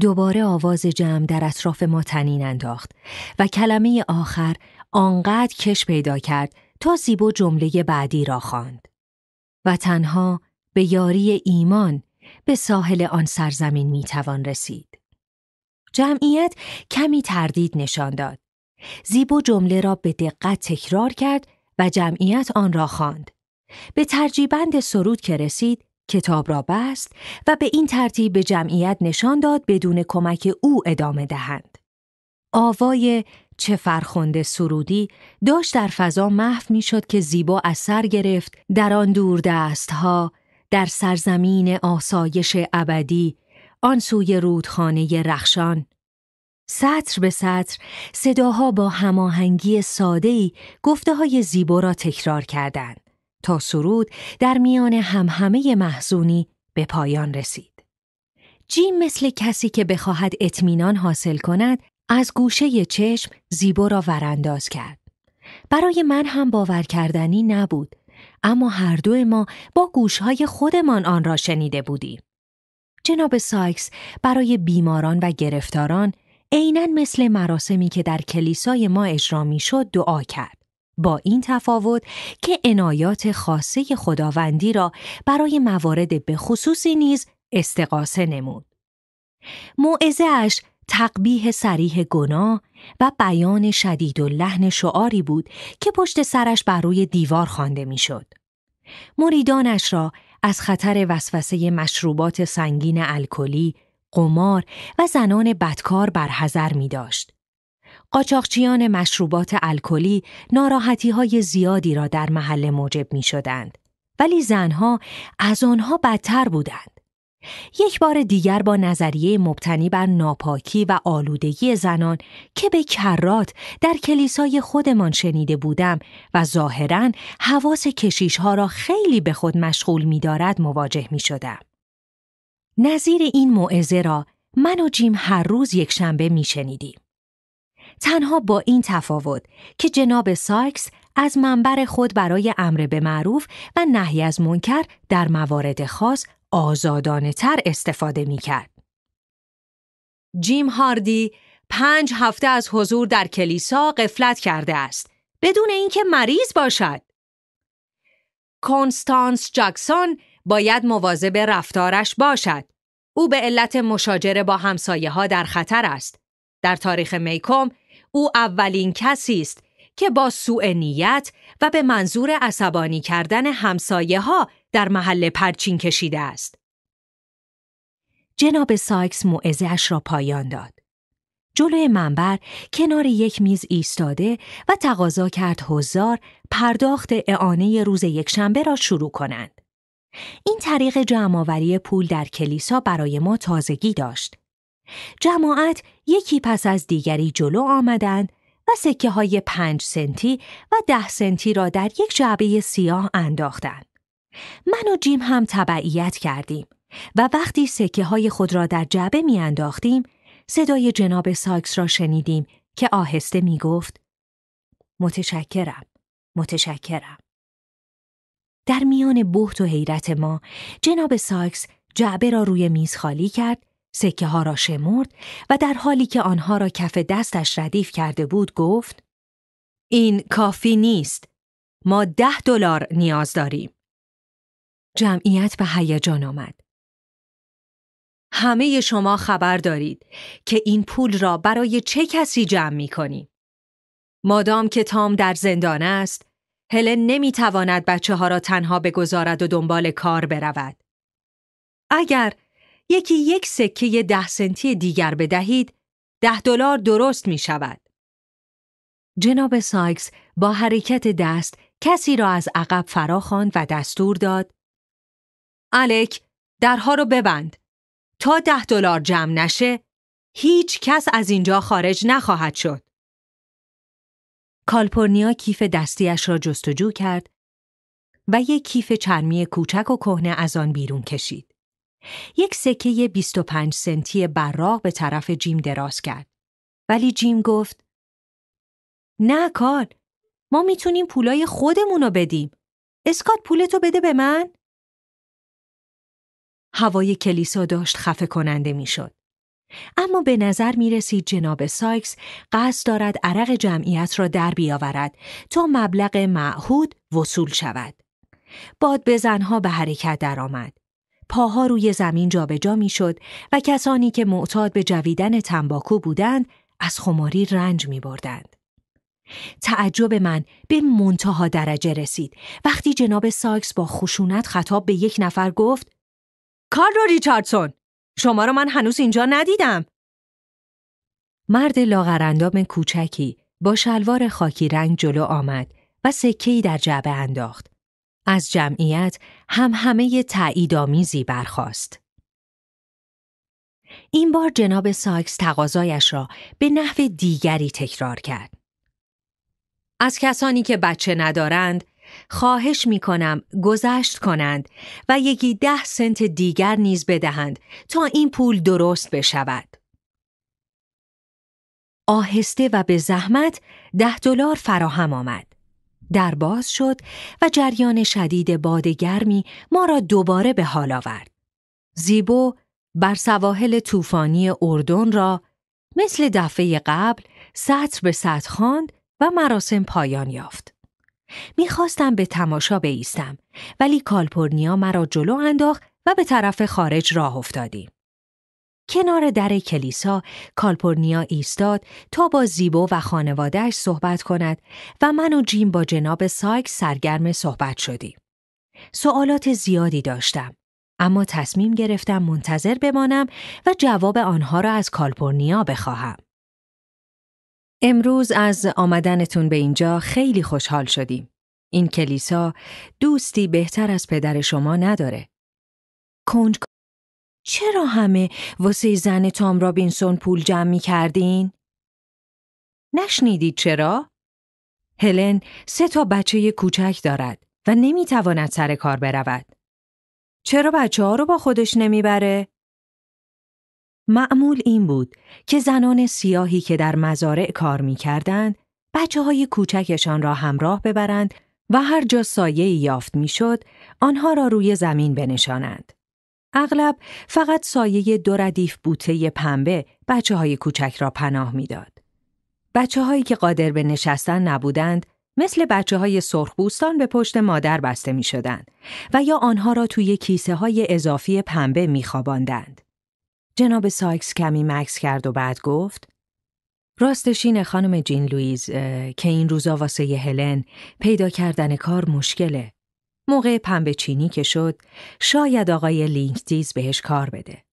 دوباره آواز جمع در اطراف ما تنین انداخت و کلمه آخر آنقدر کش پیدا کرد تا زیبو جمله بعدی را خواند و تنها به یاری ایمان به ساحل آن سرزمین می توان رسید. جمعیت کمی تردید نشان داد. زیبو جمله را به دقت تکرار کرد و جمعیت آن را خواند. به ترجیبند سرود که رسید کتاب را بست و به این ترتیب به جمعیت نشان داد بدون کمک او ادامه دهند. آوای چه فرخنده سرودی داشت در فضا محو می شد که زیبا از سر گرفت در آن دور دست ها در سرزمین آسایش ابدی آن سوی رودخانه رخشان سطر به سطر صداها با هماهنگی ساده‌ای گفته های زیبا را تکرار کردند تا سرود در میان همهمه محزونی به پایان رسید. جیم مثل کسی که بخواهد اطمینان حاصل کند از گوشه چشم زیبا را ورانداز کرد. برای من هم باور کردنی نبود اما هر دو ما با گوشهای خودمان آن را شنیده بودیم. جناب سایکس برای بیماران و گرفتاران عینا مثل مراسمی که در کلیسای ما اجرا می‌شد دعا کرد. با این تفاوت که عنایات خاصه خداوندی را برای موارد به خصوصی نیز استقاسه نمود. موعظه اش تقبیه سریح گناه و بیان شدید و لحن شعاری بود که پشت سرش بر روی دیوار خوانده می‌شد. مریدانش را از خطر وسوسه مشروبات سنگین الکلی، قمار و زنان بدکار برحذر می داشت. قاچاقچیان مشروبات الکلی ناراحتی های زیادی را در محل موجب می شدند. ولی زنها از آنها بدتر بودند. یک بار دیگر با نظریه مبتنی بر ناپاکی و آلودگی زنان که به کرات در کلیسای خودمان شنیده بودم و ظاهرا حواس کشیش ها را خیلی به خود مشغول می دارد مواجه می شدم. نظیر این موعظه را من و جیم هر روز یک شنبه می شنیدیم. تنها با این تفاوت که جناب سایکس از منبر خود برای امر به معروف و نهی از منکر در موارد خاص آزادانه تر استفاده می کرد. جیم هاردی پنج هفته از حضور در کلیسا قفلت کرده است بدون اینکه مریض باشد. کنستانس جکسون باید مواظب رفتارش باشد. او به علت مشاجره با همسایه ها در خطر است. در تاریخ میکوم او اولین کسی است که با سوء نیت و به منظور عصبانی کردن همسایه ها در محل پرچین کشیده است. جناب سایکس اش را پایان داد. جلوی منبر کنار یک میز ایستاده و تقاضا کرد حضار پرداخت اعانه روز یکشنبه را شروع کنند. این طریق جمعآوری پول در کلیسا برای ما تازگی داشت. جماعت یکی پس از دیگری جلو آمدند و سکه های پنج سنتی و ده سنتی را در یک جعبه سیاه انداختند. من و جیم هم تبعیت کردیم و وقتی سکه های خود را در جعبه می انداختیم صدای جناب ساکس را شنیدیم که آهسته می گفت متشکرم متشکرم. در میان بحت و حیرت ما جناب ساکس جعبه را روی میز خالی کرد سکه ها را شمرد و در حالی که آنها را کف دستش ردیف کرده بود گفت این کافی نیست. ما ده دلار نیاز داریم. جمعیت به هیجان آمد همه شما خبر دارید که این پول را برای چه کسی جمع می کنیم؟ مادام که تام در زندان است هلن نمی تواند بچه ها را تنها بگذارد و دنبال کار برود. اگر یکی یک سکه ده سنتی دیگر بدهید، ده دلار درست می شود. جناب سایکس با حرکت دست کسی را از عقب فرا خواند و دستور داد الک درها رو ببند تا ده دلار جمع نشه هیچ کس از اینجا خارج نخواهد شد کالپورنیا کیف دستیش را جستجو کرد و یک کیف چرمی کوچک و کهنه از آن بیرون کشید. یک سکه 25 سنتی براق به طرف جیم دراز کرد. ولی جیم گفت نه کار ما می‌تونیم پولای خودمونو بدیم. اسکات پولتو بده به من؟ هوای کلیسا داشت خفه کننده می‌شد. اما به نظر می رسید جناب سایکس قصد دارد عرق جمعیت را در بیاورد تا مبلغ معهود وصول شود. باد به زنها به حرکت درآمد. پاها روی زمین جابجا می‌شد و کسانی که معتاد به جویدن تنباکو بودند از خماری رنج می بردند. تعجب من به منتها درجه رسید وقتی جناب سایکس با خشونت خطاب به یک نفر گفت کارلو ریچاردسون شما رو من هنوز اینجا ندیدم. مرد لاغرندام کوچکی با شلوار خاکی رنگ جلو آمد و سکه‌ای در جعبه انداخت. از جمعیت همهمه تأییدآمیزی برخاست. این بار جناب سایکس تقاضایش را به نحو دیگری تکرار کرد. از کسانی که بچه ندارند خواهش می کنم گذشت کنند و یکی ده سنت دیگر نیز بدهند تا این پول درست بشود. آهسته و به زحمت ده دلار فراهم آمد. در باز شد و جریان شدید باد گرمی ما را دوباره به حال آورد. زیبو بر سواحل طوفانی اردن را مثل دفعه قبل سطر به سطر خواند و مراسم پایان یافت. می‌خواستم به تماشا بیستم ولی کالپورنیا مرا جلو انداخت و به طرف خارج راه افتادیم. کنار در کلیسا کالپورنیا ایستاد تا با زیبو و خانوادهش صحبت کند و من و جیم با جناب سایک سرگرم صحبت شدیم. سوالات زیادی داشتم اما تصمیم گرفتم منتظر بمانم و جواب آنها را از کالپورنیا بخواهم. امروز از آمدنتون به اینجا خیلی خوشحال شدیم. این کلیسا دوستی بهتر از پدر شما نداره. کنج چرا همه واسه زن تام رابینسون پول جمع می کردین؟ نشنیدید چرا؟ هلن سه تا بچه کوچک دارد و نمی تواند سر کار برود. چرا بچه ها رو با خودش نمی‌بره؟ معمول این بود که زنان سیاهی که در مزارع کار می کردند بچه های کوچکشان را همراه ببرند و هر جا سایه یافت می‌شد آنها را روی زمین بنشانند. اغلب فقط سایه دو ردیف بوته پنبه بچه های کوچک را پناه می‌داد. بچه هایی که قادر به نشستن نبودند مثل بچه های سرخبوستان به پشت مادر بسته می شدند و یا آنها را توی کیسه های اضافی پنبه می خواباندند. جناب سایکس کمی مکث کرد و بعد گفت راستش این خانم جین لویز که این روزا واسه هلن پیدا کردن کار مشکله. موقع پنبه چینی که شد شاید آقای لینکتیز بهش کار بده.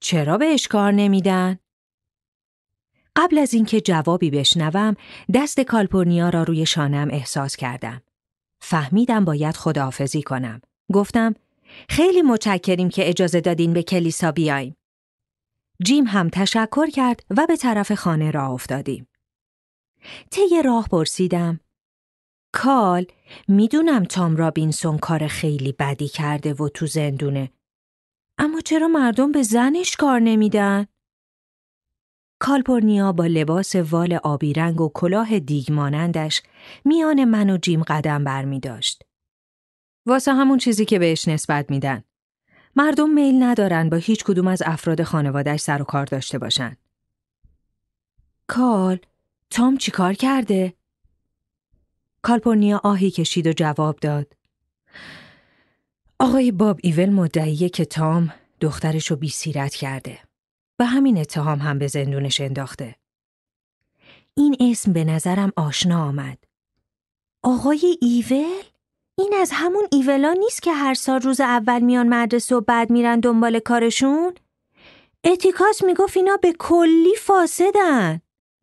چرا بهش کار نمیدن؟ قبل از اینکه جوابی بشنوم دست کالپورنیا را روی شانه‌ام احساس کردم. فهمیدم باید خداحافظی کنم. گفتم خیلی متشکریم که اجازه دادین به کلیسا بیایم. جیم هم تشکر کرد و به طرف خانه راه افتادیم. طی راه پرسیدم کال می‌دونم تام رابینسون کار خیلی بدی کرده و تو زندونه اما چرا مردم به زنش کار نمیدن؟ کالپورنیا با لباس وال آبی رنگ و کلاه دیگ مانندش میان من و جیم قدم بر داشت. واسه همون چیزی که بهش نسبت میدن. مردم میل ندارن با هیچ کدوم از افراد خانوادهش سر و کار داشته باشن. کال، تام چیکار کرده؟ کالپورنیا آهی کشید و جواب داد. آقای باب ایول مدعیه که تام دخترشو بی سیرت کرده. به همین اتهام هم به زندونش انداخته. این اسم به نظرم آشنا آمد. آقای ایول؟ این از همون ایولا نیست که هر سال روز اول میان مدرسه و بعد میرن دنبال کارشون؟ اتیکاس می‌گفت اینا به کلی فاسدن.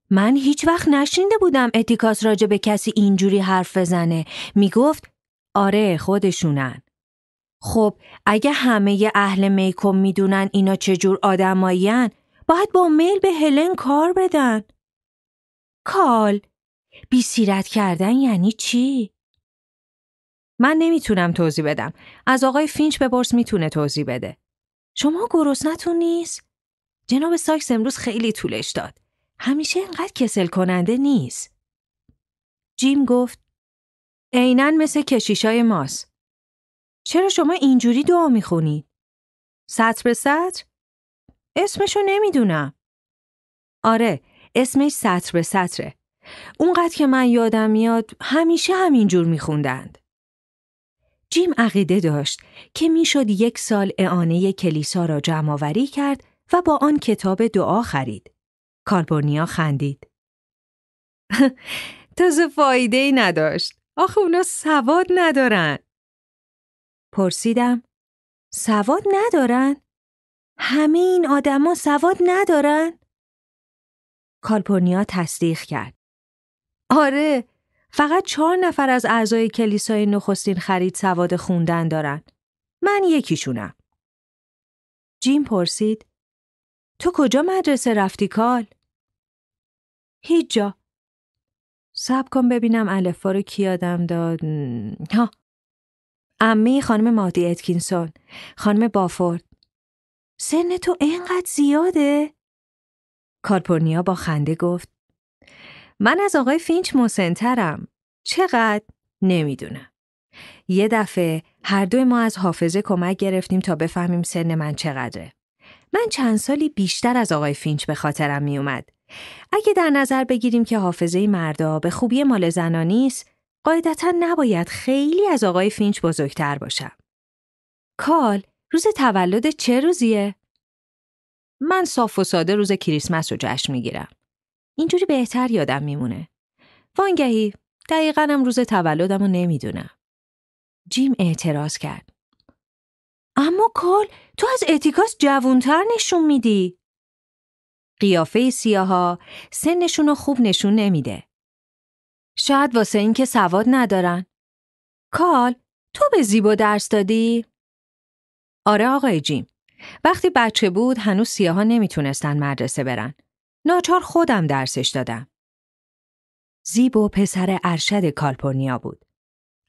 من هیچ وقت نشینده بودم اتیکاس راجع به کسی اینجوری حرف بزنه. می‌گفت آره خودشونن. خب اگه همه اهل میکم می‌دونن اینا چجور آدمایین باید با میل به هلن کار بدن. کال بی سیرت کردن یعنی چی؟ من نمی‌تونم توضیح بدم. از آقای فینچ بپرس می‌تونه توضیح بده. شما گرسنتون نیست؟ جناب سایکس امروز خیلی طولش داد. همیشه اینقدر کسل کننده نیست. جیم گفت عینا مثل کشیشای ماست. چرا شما اینجوری دعا می‌خونید؟ سطر به سطر؟ اسمشو نمی‌دونم. آره، اسمش سطر به سطره. اونقدر که من یادم میاد همیشه همینجور میخوندند. جیم عقیده داشت که می‌شد یک سال اعانه کلیسا را جمع کرد و با آن کتاب دعا خرید. کالبورنیا خندید. تازه فایده ای نداشت. آخه اونا سواد ندارن. پرسیدم سواد ندارن؟ همه این آدما سواد ندارن؟ کالپورنیا تصدیق کرد. آره، فقط چهار نفر از اعضای کلیسای نخستین خرید سواد خوندن دارن. من یکیشونم. جیم پرسید تو کجا مدرسه رفتی کال؟ هیچ جا. سب کن ببینم الفا رو کی یادم داد. ها. امه خانم مادی اتکینسون. خانم بافورد. سن تو اینقدر زیاده؟ کالپورنیا با خنده گفت من از آقای فینچ مسنترم. چقدر؟ نمی‌دونم. یه دفعه هر دوی ما از حافظه کمک گرفتیم تا بفهمیم سن من چقدره. من چند سالی بیشتر از آقای فینچ به خاطرم میومد. اگه در نظر بگیریم که حافظه مردا به خوبی مال زنا نیست، قاعدتا نباید خیلی از آقای فینچ بزرگتر باشم. کال، روز تولد چه روزیه؟ من صاف و ساده روز کریسمس رو جشن می‌گیرم. اینجوری بهتر یادم میمونه. وانگهی دقیقا هم روز تولدم رو نمی‌دونم. جیم اعتراض کرد. اما کال تو از اتیکاس جوونتر نشون میدی. قیافه سیاها سنشون رو خوب نشون نمیده. شاید واسه اینکه سواد ندارن. کال تو به زیبا درس دادی؟ آره آقای جیم. وقتی بچه بود هنوز سیاها نمی‌تونستن مدرسه برن. ناچار خودم درسش دادم. زیبو پسر ارشد کالپورنیا بود.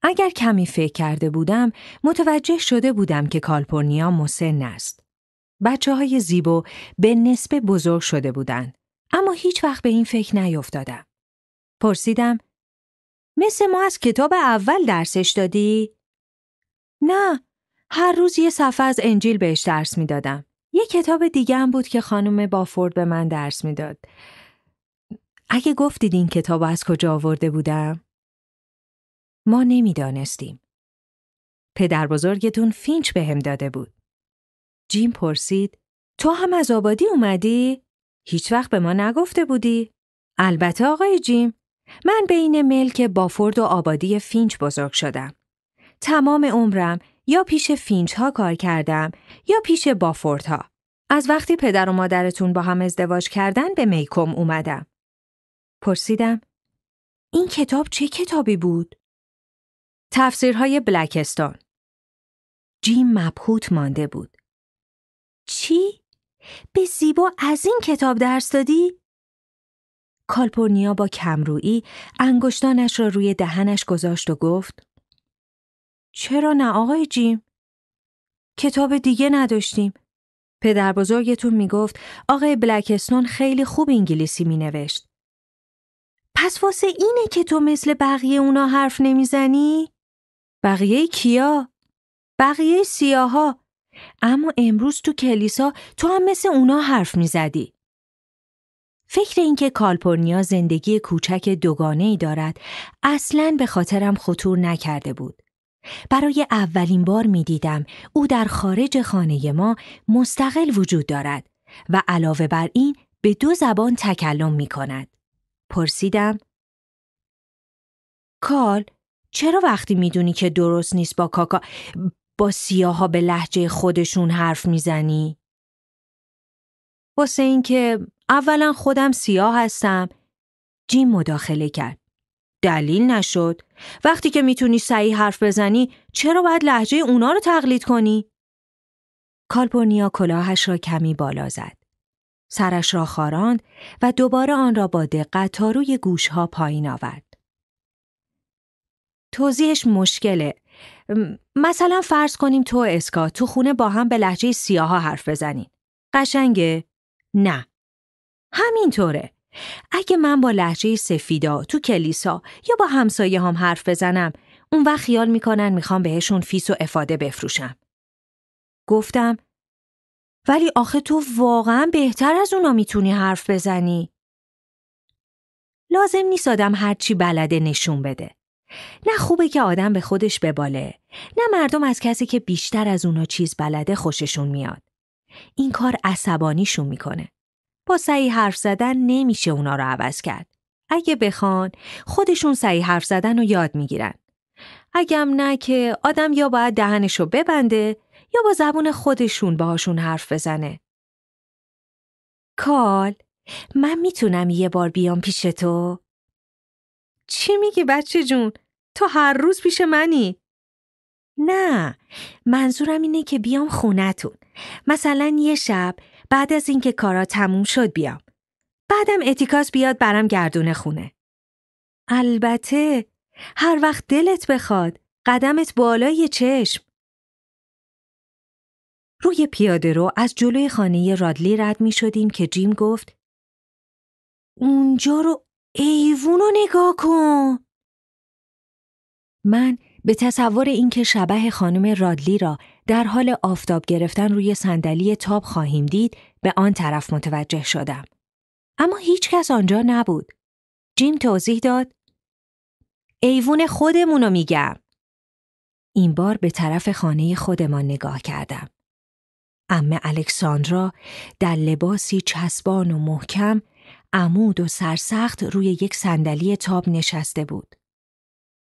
اگر کمی فکر کرده بودم متوجه شده بودم که کالپورنیا مسن است. بچه های زیبو به نسبه بزرگ شده بودند. اما هیچ وقت به این فکر نیفتادم. پرسیدم مثل ما از کتاب اول درسش دادی؟ نه، هر روز یه صفحه از انجیل بهش درس می‌دادم. یه کتاب دیگه هم بود که خانم بافورد به من درس می‌داد. اگه گفتید این کتاب از کجا آورده بودم؟ ما نمی‌دانستیم. پدر بزرگتون فینچ به داده بود. جیم پرسید تو هم از آبادی اومدی؟ هیچ وقت به ما نگفته بودی؟ البته آقای جیم من بین ملک بافورد و آبادی فینچ بزرگ شدم. تمام عمرم یا پیش فینچ ها کار کردم یا پیش بافورد ها. از وقتی پدر و مادرتون با هم ازدواج کردن به میکوم اومدم. پرسیدم این کتاب چه کتابی بود؟ تفسیرهای بلکستون. جیم مبهوت مانده بود. چی؟ به زیبا از این کتاب درس دادی؟ کالپورنیا با کمرویی انگشتانش را روی دهنش گذاشت و گفت چرا نه آقای جیم؟ کتاب دیگه نداشتیم. پدر بزرگتون می‌گفت آقای بلکستون خیلی خوب انگلیسی مینوشت. پس واسه اینه که تو مثل بقیه اونا حرف نمی‌زنی؟ بقیه کیا؟ بقیه سیاها اما امروز تو کلیسا تو هم مثل اونا حرف می‌زدی. فکر اینکه کالپورنیا زندگی کوچک دوگانه ای دارد اصلاً به خاطرم خطور نکرده بود. برای اولین بار می دیدم او در خارج خانه ما مستقل وجود دارد و علاوه بر این به دو زبان تکلم می کند. پرسیدم کال چرا وقتی می‌دونی که درست نیست با کاکا با سیاها به لحجه خودشون حرف می‌زنی؟ واسه اینکه اولا خودم سیاه هستم جیم مداخله کرد. دلیل نشد. وقتی که می‌تونی صحیح حرف بزنی چرا باید لحجه اونا رو تقلید کنی؟ کالپورنیا کلاهش را کمی بالا زد. سرش را خاراند و دوباره آن را با دقت تا روی گوشها پایین آورد. توضیحش مشکله. مثلا فرض کنیم تو اسکا تو خونه با هم به لحجه سیاها حرف بزنین. قشنگه؟ نه. همینطوره. اگه من با لحجه سفیدا تو کلیسا یا با همسایه هم حرف بزنم اون وقت خیال می‌کنن می‌خوام بهشون فیس و افاده بفروشم. گفتم ولی آخه تو واقعا بهتر از اونا می‌تونی حرف بزنی. لازم نیست آدم هرچی بلده نشون بده. نه خوبه که آدم به خودش بباله. نه مردم از کسی که بیشتر از اونا چیز بلده خوششون میاد. این کار عصبانیشون می‌کنه. با سعی حرف زدن نمیشه اونا رو عوض کرد. اگه بخوان خودشون سعی حرف زدن رو یاد می‌گیرن. اگم نه که آدم یا باید دهنشو ببنده یا با زبون خودشون باهاشون حرف بزنه. کال من می‌تونم یه بار بیام پیش تو؟ چی میگی بچه جون؟ تو هر روز پیش منی؟ نه منظورم اینه که بیام خونتون مثلا یه شب بعد از اینکه کارا تموم شد بیام. بعدم اتیکاس بیاد برم گردونه خونه. البته هر وقت دلت بخواد قدمت بالای چشم. روی پیاده رو از جلوی خانه رادلی رد می شدیم که جیم گفت اونجا رو ایوون رو نگاه کن. من به تصور اینکه شبه خانم رادلی را در حال آفتاب گرفتن روی صندلی تاب خواهیم دید به آن طرف متوجه شدم. اما هیچ کس آنجا نبود. جیم توضیح داد ایوون خودمونو میگم. این بار به طرف خانه خودمان نگاه کردم. امه الکساندرا در لباسی چسبان و محکم عمود و سرسخت روی یک صندلی تاب نشسته بود.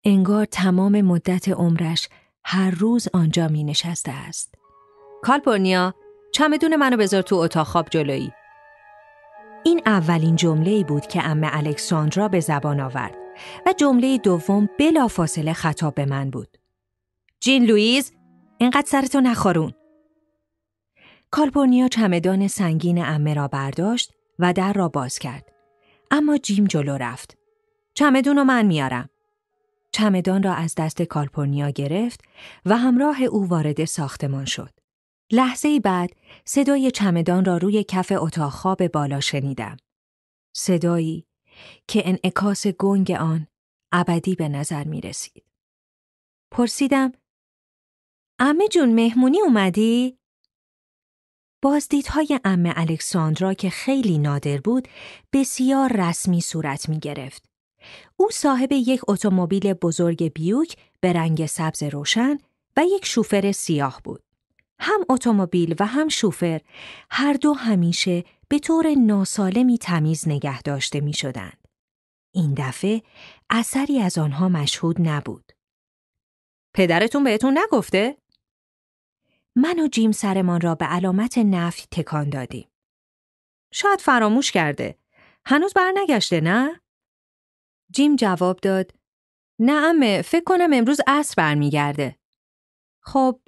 انگار تمام مدت عمرش هر روز آنجا می نشسته است. کالپورنیا چمدون منو بذار تو اتاق خواب جلویی. این اولین جمله بود که ام الکساندرا به زبان آورد و جمله دوم بلافاصله خطاب به من بود. جین لویز اینقدر سرتو نخارون. کالپورنیا چمدان سنگین امه را برداشت و در را باز کرد. اما جیم جلو رفت. چمدون رو من میارم. چمدان را از دست کالپورنیا گرفت و همراه او وارد ساختمان شد. لحظه بعد صدای چمدان را روی کف اتاق خواب بالا شنیدم. صدایی که انعکاس گنگ آن ابدی به نظر می رسید. پرسیدم امه جون مهمونی اومدی؟ بازدیدهای امه الکساندرا که خیلی نادر بود بسیار رسمی صورت می گرفت. او صاحب یک اتومبیل بزرگ بیوک به رنگ سبز روشن و یک شوفر سیاه بود. هم اتومبیل و هم شوفر هر دو همیشه به طور ناسالمی تمیز نگه داشته می شدند. این دفعه اثری از آنها مشهود نبود. پدرتون بهتون نگفته؟ من و جیم سرمان را به علامت نفی تکان دادیم. شاید فراموش کرده. هنوز برنگشته نه؟ جیم جواب داد نه امه فکر کنم امروز عصر برمیگرده. خب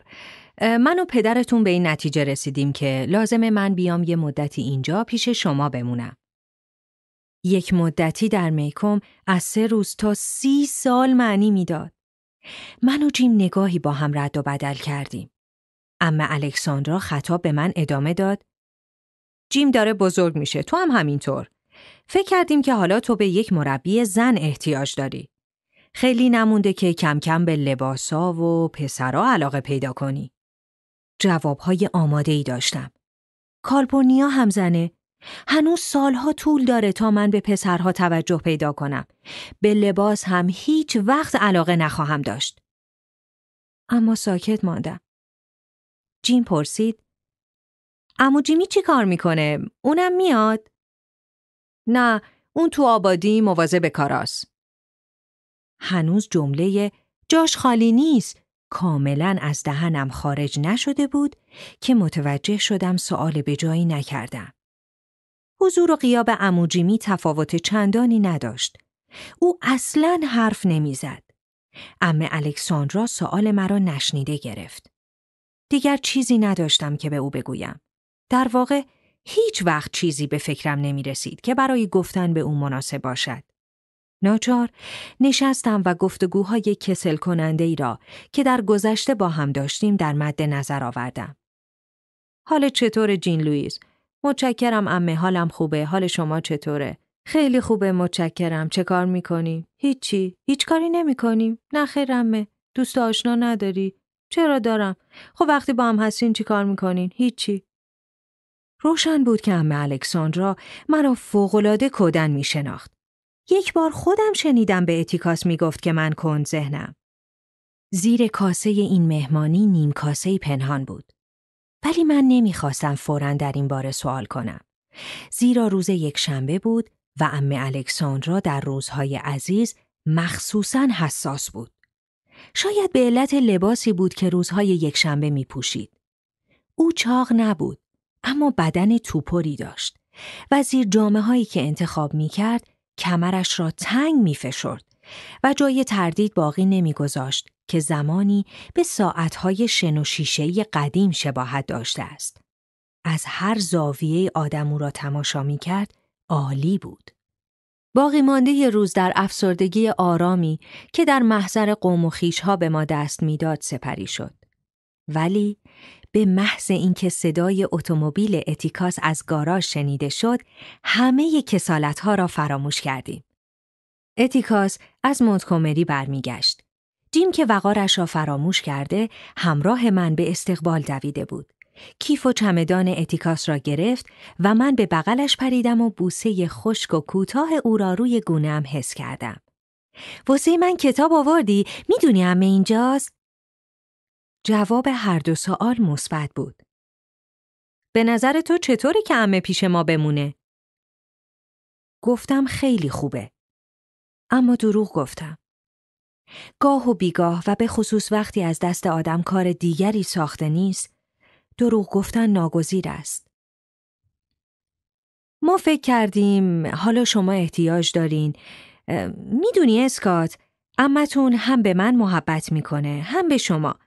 من و پدرتون به این نتیجه رسیدیم که لازم من بیام یه مدتی اینجا پیش شما بمونم. یک مدتی در میکم از سه روز تا سی سال معنی می‌داد. من و جیم نگاهی با هم رد و بدل کردیم. امه الکساندرا خطاب به من ادامه داد جیم داره بزرگ میشه تو هم همینطور فکر کردیم که حالا تو به یک مربی زن احتیاج داری خیلی نمونده که کم کم به لباسا و پسرا علاقه پیدا کنی جوابهای آماده ای داشتم کالپورنیا هم زنه هنوز سالها طول داره تا من به پسرها توجه پیدا کنم. به لباس هم هیچ وقت علاقه نخواهم داشت. اما ساکت ماندم. جیم پرسید امو جیمی چی کار می‌کنه؟ اونم میاد؟ نه، اون تو آبادی مواظب کاراست. هنوز جمله جاش خالی نیست کاملا از دهنم خارج نشده بود که متوجه شدم سوال به جایی نکردم. حضور و قیاب اموجیمی تفاوت چندانی نداشت. او اصلا حرف نمی‌زد. ام الکساندرا سوال مرا نشنیده گرفت. دیگر چیزی نداشتم که به او بگویم. در واقع هیچ وقت چیزی به فکرم نمی رسید که برای گفتن به او مناسب باشد. ناچار نشستم و گفتگوهای کسل کننده ای را که در گذشته با هم داشتیم در مد نظر آوردم. حال چطور جین لویز؟ متشکرم امه حالم خوبه. حال شما چطوره؟ خیلی خوبه متشکرم. چه کار می‌کنی؟ هیچی. هیچ کاری نمی‌کنیم. نه خیر امه. دوست آشنا نداری. چرا دارم؟ خب وقتی با هم هستین چی کار می‌کنین؟ هیچی. روشن بود که امه الکساندرا مرا فوقالعاده کودن میشناخت یک بار خودم شنیدم به اتیکاس می‌گفت که من کند ذهنم زیر کاسه این مهمانی نیم کاسه پنهان بود ولی من نمی‌خواستم فورا در این باره سوال کنم. زیرا روز یک شنبه بود و ام الکساندرا در روزهای عزیز مخصوصا حساس بود. شاید به علت لباسی بود که روزهای یک شنبه می پوشید. او چاق نبود اما بدن توپری داشت و زیر جامعه هایی که انتخاب می کرد کمرش را تنگ می فشرد و جای تردید باقی نمیگذاشت که زمانی به ساعتهای شن و شیشهی قدیم شباهت داشته است. از هر زاویه آدم او را تماشا می کرد عالی بود. باقی مانده ی روز در افسردگی آرامی که در محضر قوم و خیشها به ما دست می‌داد سپری شد. ولی به محض اینکه صدای اتومبیل اتیکاس از گاراژ شنیده شد، همه کسالتها را فراموش کردیم. اتیکاس از مونتکومری برمیگشت. جیم که وقارش را فراموش کرده همراه من به استقبال دویده بود. کیف و چمدان اتیکاس را گرفت و من به بغلش پریدم و بوسه خشک و کوتاه او را روی گونهام حس کردم. واسه من کتاب آوردی؟ می‌دونی همه اینجاست؟ جواب هر دو سوال مثبت بود. به نظر تو چطوری که امه پیش ما بمونه؟ گفتم خیلی خوبه. اما دروغ گفتم. گاه و بیگاه و به خصوص وقتی از دست آدم کار دیگری ساخته نیست، دروغ گفتن ناگزیر است. ما فکر کردیم حالا شما احتیاج دارین می‌دونی اسکات امتون هم به من محبت می‌کنه هم به شما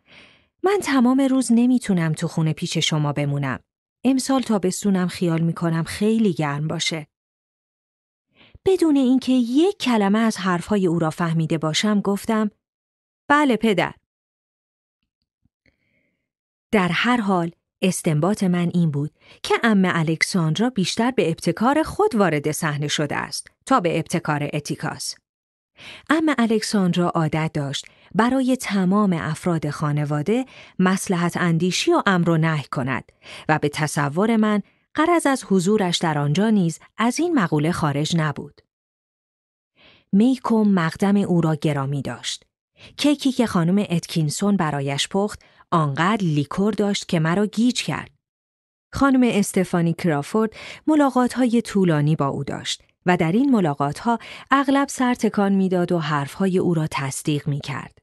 من تمام روز نمی‌تونم تو خونه پیش شما بمونم امسال تابستونم خیال می‌کنم خیلی گرم باشه بدون اینکه یک کلمه از حرفهای او را فهمیده باشم گفتم بله پدر. در هر حال استنباط من این بود که ام الکساندرا بیشتر به ابتکار خود وارد صحنه شده است تا به ابتکار اتیکاس. عمه الکساندرا عادت داشت برای تمام افراد خانواده مصلحت اندیشی و امر و نهی کند و به تصور من غرض از حضورش در آنجا نیز از این مقوله خارج نبود. میکوم مقدم او را گرامی داشت. کیکی که خانم اتکینسون برایش پخت آنقدر لیکور داشت که مرا گیج کرد. خانم استفانی کرافورد ملاقات های طولانی با او داشت و در این ملاقات ها اغلب سر تکان می‌داد و حرفهای او را تصدیق می کرد.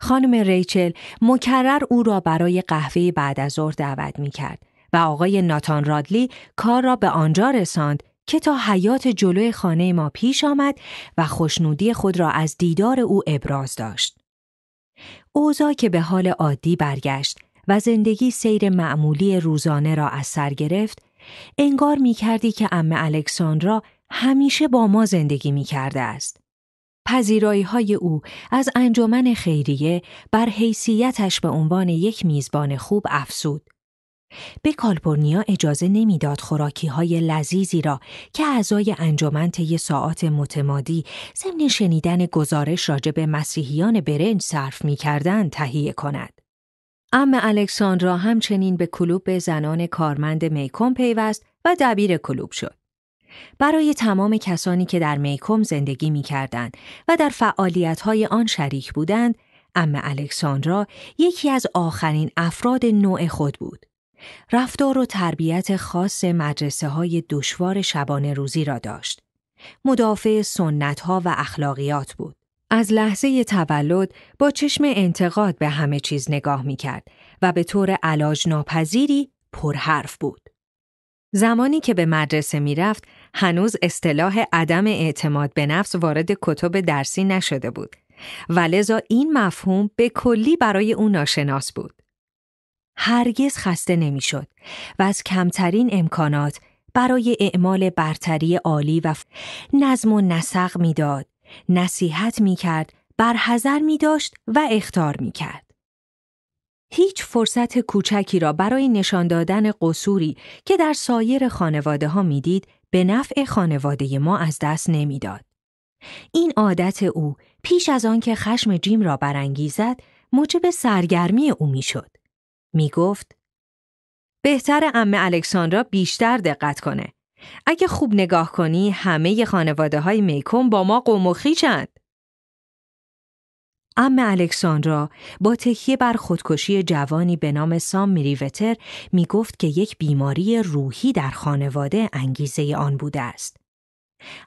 خانم ریچل مکرر او را برای قهوه بعد از ظهر دعوت می کرد و آقای ناتان رادلی کار را به آنجا رساند که تا حیات جلوی خانه ما پیش آمد و خوشنودی خود را از دیدار او ابراز داشت. اوضاع که به حال عادی برگشت و زندگی سیر معمولی روزانه را از سر گرفت، انگار می کردی که ام الکساندرا همیشه با ما زندگی می کرده است. پذیرایی های او از انجمن خیریه بر حیثیتش به عنوان یک میزبان خوب افسود. به کالپورنیا اجازه نمی‌داد خوراکی های لذیذی را که اعضای انجمن طی ساعات متمادی ضمن شنیدن گزارش راجع مسیحیان برنج صرف می کردن تهیه کند. ام الکساندرا همچنین به کلوب زنان کارمند میکوم پیوست و دبیر کلوب شد. برای تمام کسانی که در میکوم زندگی می کردن و در فعالیت های آن شریک بودند، ام الکساندرا یکی از آخرین افراد نوع خود بود. رفتار و تربیت خاص مدرسه های دشوار شبانه روزی را داشت. مدافع سنت ها و اخلاقیات بود. از لحظه تولد با چشم انتقاد به همه چیز نگاه می کرد و به طور علاج ناپذیری پرحرف بود. زمانی که به مدرسه می رفت، هنوز اصطلاح عدم اعتماد به نفس وارد کتب درسی نشده بود و لذا این مفهوم به کلی برای او ناشناس بود. هرگز خسته نمی‌شد و از کمترین امکانات برای اعمال برتری عالی و نظم و نسق می‌داد نصیحت می کرد، برحضر می داشت و اختار می کرد. هیچ فرصت کوچکی را برای نشان دادن قصوری که در سایر خانواده ها می‌دید به نفع خانواده ما از دست نمی‌داد. این عادت او پیش از آن که خشم جیم را برانگیزد موجب سرگرمی او می‌شد. می گفت بهتر ام الکساندرا بیشتر دقت کنه. اگه خوب نگاه کنی همه خانواده های میکوم با ما قوم و خیچند. ام الکساندرا با تکیه بر خودکشی جوانی به نام سام میریوتر می گفت که یک بیماری روحی در خانواده انگیزه آن بوده است.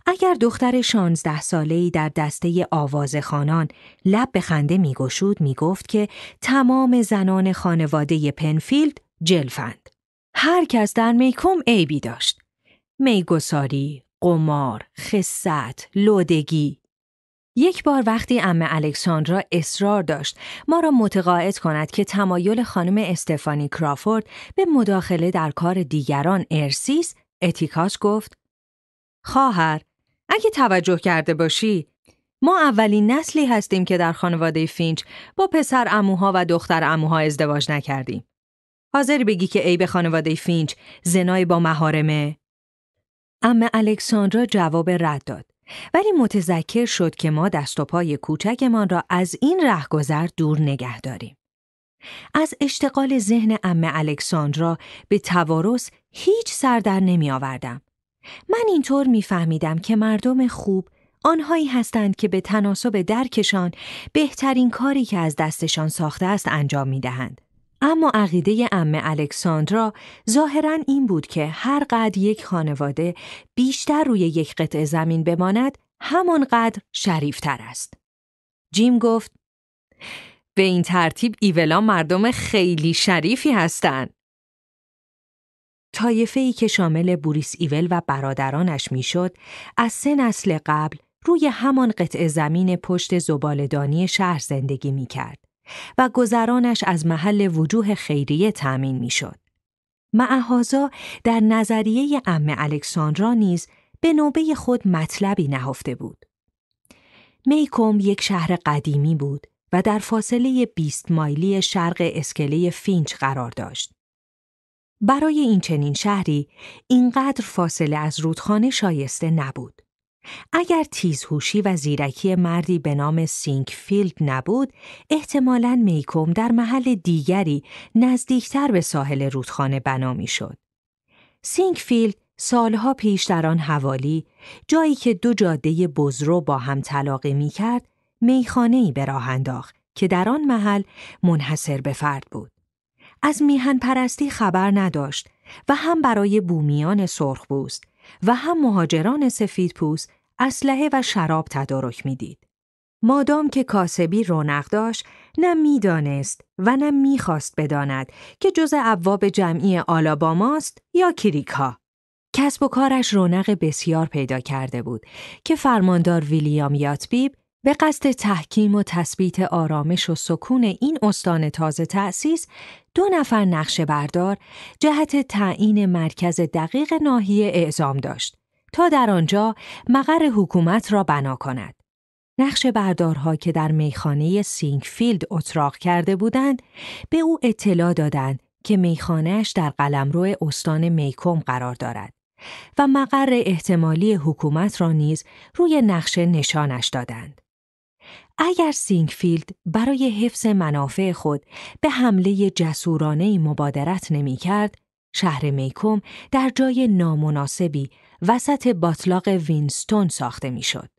اگر دختر شانزده ساله‌ای در دسته آواز خانان لب به خنده می گشود می گفت که تمام زنان خانواده پنفیلد جلفند. هر کس در میکوم عیبی داشت. میگساری، قمار، خست، لودگی. یک بار وقتی عمه الکساندرا اصرار داشت ما را متقاعد کند که تمایل خانم استفانی کرافورد به مداخله در کار دیگران ارثیس، اتیکاس گفت خواهر اگه توجه کرده باشی ما اولین نسلی هستیم که در خانواده فینچ با پسر اموها و دختر اموها ازدواج نکردیم. حاضری بگی که عیب خانواده فینچ زنای با مهارمه؟ اما الکساندرا جواب رد داد ولی متذکر شد که ما دست و پای کوچکمان را از این رهگذر دور نگه داریم. از اشتغال ذهن ام الکساندرا به توارث هیچ سر در نمی آوردم. من اینطور میفهمیدم که مردم خوب آنهایی هستند که به تناسب درکشان بهترین کاری که از دستشان ساخته است انجام می دهند. اما عقیده ام الکساندرا ظاهرا این بود که هر قد یک خانواده بیشتر روی یک قطع زمین بماند همانقدر شریفتر است. جیم گفت به این ترتیب ایولا مردم خیلی شریفی هستند. طایفه ای که شامل بوریس ایول و برادرانش می‌شد از سه نسل قبل روی همان قطع زمین پشت زبالدانی شهر زندگی می کرد. و گذرانش از محل وجوه خیریه تأمین می‌شد. معهازا در نظریه ام الکساندرا نیز به نوبه خود مطلبی نهفته بود. میکوم یک شهر قدیمی بود و در فاصله 20 مایلی شرق اسکله فینچ قرار داشت. برای این چنین شهری اینقدر فاصله از رودخانه شایسته نبود. اگر تیزهوشی و زیرکی مردی به نام سینکفیلد نبود، احتمالاً میکوم در محل دیگری نزدیکتر به ساحل رودخانه بنا می‌شد. سینکفیلد سالها پیش در آن حوالی، جایی که دو جاده بزرو با هم تلاقی می کرد، میخانه‌ای به راه انداخت که در آن محل منحصر به فرد بود. از میهن پرستی خبر نداشت و هم برای بومیان سرخپوست و هم مهاجران سفید پوست اسلحه و شراب تدارک می‌دید. مادام که کاسبی رونق داشت نه می‌دانست و نه می‌خواست بداند که جز ابواب جمعی آلاباماست یا کریکا. کسب و کارش رونق بسیار پیدا کرده بود که فرماندار ویلیام یاتبیب به قصد تحکیم و تثبیت آرامش و سکون این استان تازه تأسیس دو نفر نقشه بردار جهت تعیین مرکز دقیق ناحیه اعزام داشت تا در آنجا مقر حکومت را بنا کند. نقشه بردارها که در میخانه سینکفیلد اتراق کرده بودند به او اطلاع دادند که میخانهش در قلمرو استان میکوم قرار دارد و مقر احتمالی حکومت را نیز روی نقشه نشانش دادند. اگر سینگفیلد برای حفظ منافع خود به حمله جسورانه مبادرت نمی کرد، شهر میکوم در جای نامناسبی وسط باطلاق وینستون ساخته می شد.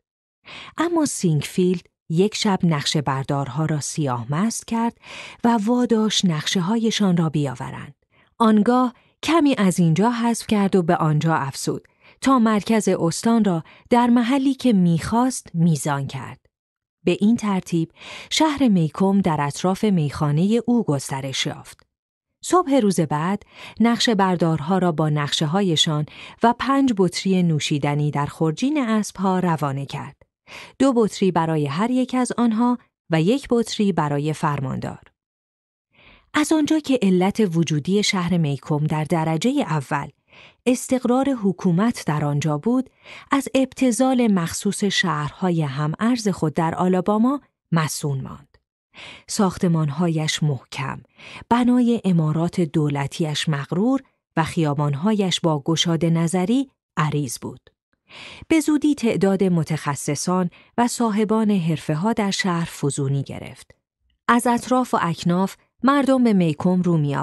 اما سینگفیلد یک شب نقشه بردارها را سیاه مست کرد و واداشت نقشه هایشان را بیاورند. آنگاه کمی از اینجا حذف کرد و به آنجا افسود تا مرکز استان را در محلی که می‌خواست میزان کرد. به این ترتیب شهر میکم در اطراف میخانه او گسترش یافت. صبح روز بعد نقش بردارها را با نقشه هایشان و پنج بطری نوشیدنی در خورجین اسبها روانه کرد. دو بطری برای هر یک از آنها و یک بطری برای فرماندار. از آنجا که علت وجودی شهر میکم در درجه اول استقرار حکومت در آنجا بود از ابتزال مخصوص شهرهای هم ارز خود در آلاباما مسون ماند. ساختمانهایش محکم، بنای امارات دولتیش مغرور و خیابانهایش با گشاد نظری عریض بود. به زودی تعداد متخصصان و صاحبان حرفه ها در شهر فزونی گرفت. از اطراف و اکناف مردم به میکم رو می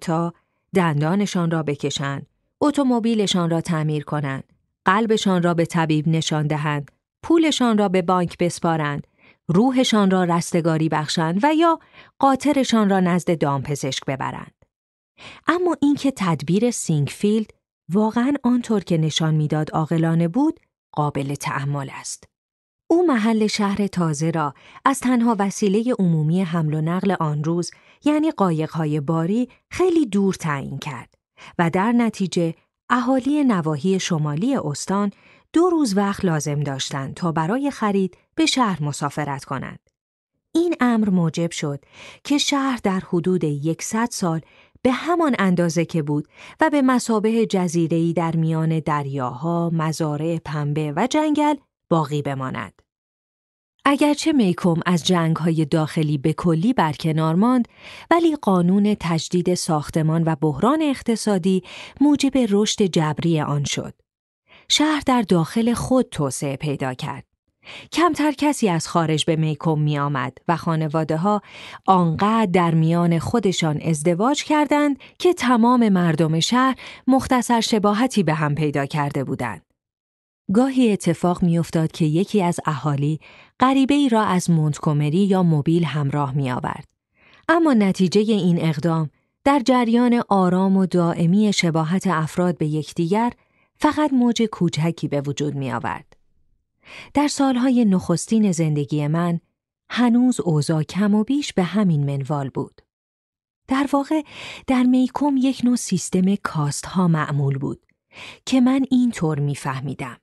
تا دندانشان را بکشند، اتومبیلشان را تعمیر کنند، قلبشان را به طبیب نشان دهند، پولشان را به بانک بسپارند، روحشان را رستگاری بخشند و یا قاطرشان را نزد دامپزشک ببرند. اما اینکه تدبیر سینگفیلد واقعا آنطور که نشان می‌داد عاقلانه بود قابل تأمل است. او محل شهر تازه را از تنها وسیله عمومی حمل و نقل آن روز یعنی قایقهای باری خیلی دور تعیین کرد و در نتیجه اهالی نواحی شمالی استان دو روز وقت لازم داشتند تا برای خرید به شهر مسافرت کنند. این امر موجب شد که شهر در حدود یکصد سال به همان اندازه که بود و به مسابه جزیره‌ای در میان دریاها، مزارع پنبه و جنگل باقی بماند. اگرچه میکوم از جنگ های داخلی به کلی برکنار ماند ولی قانون تجدید ساختمان و بحران اقتصادی موجب رشد جبری آن شد. شهر در داخل خود توسعه پیدا کرد. کمتر کسی از خارج به میکوم می آمد و خانواده ها آنقدر در میان خودشان ازدواج کردند که تمام مردم شهر مختصر شباهتی به هم پیدا کرده بودند. گاهی اتفاق میافتاد که یکی از اهالی غریبه ای را از مونتکومری یا موبیل همراه می آورد. اما نتیجه این اقدام در جریان آرام و دائمی شباهت افراد به یکدیگر فقط موج کوچکی به وجود می آورد. در سالهای نخستین زندگی من هنوز اوضاع کم و بیش به همین منوال بود. در واقع در میکوم یک نوع سیستم کاست ها معمول بود که من اینطور میفهمیدم.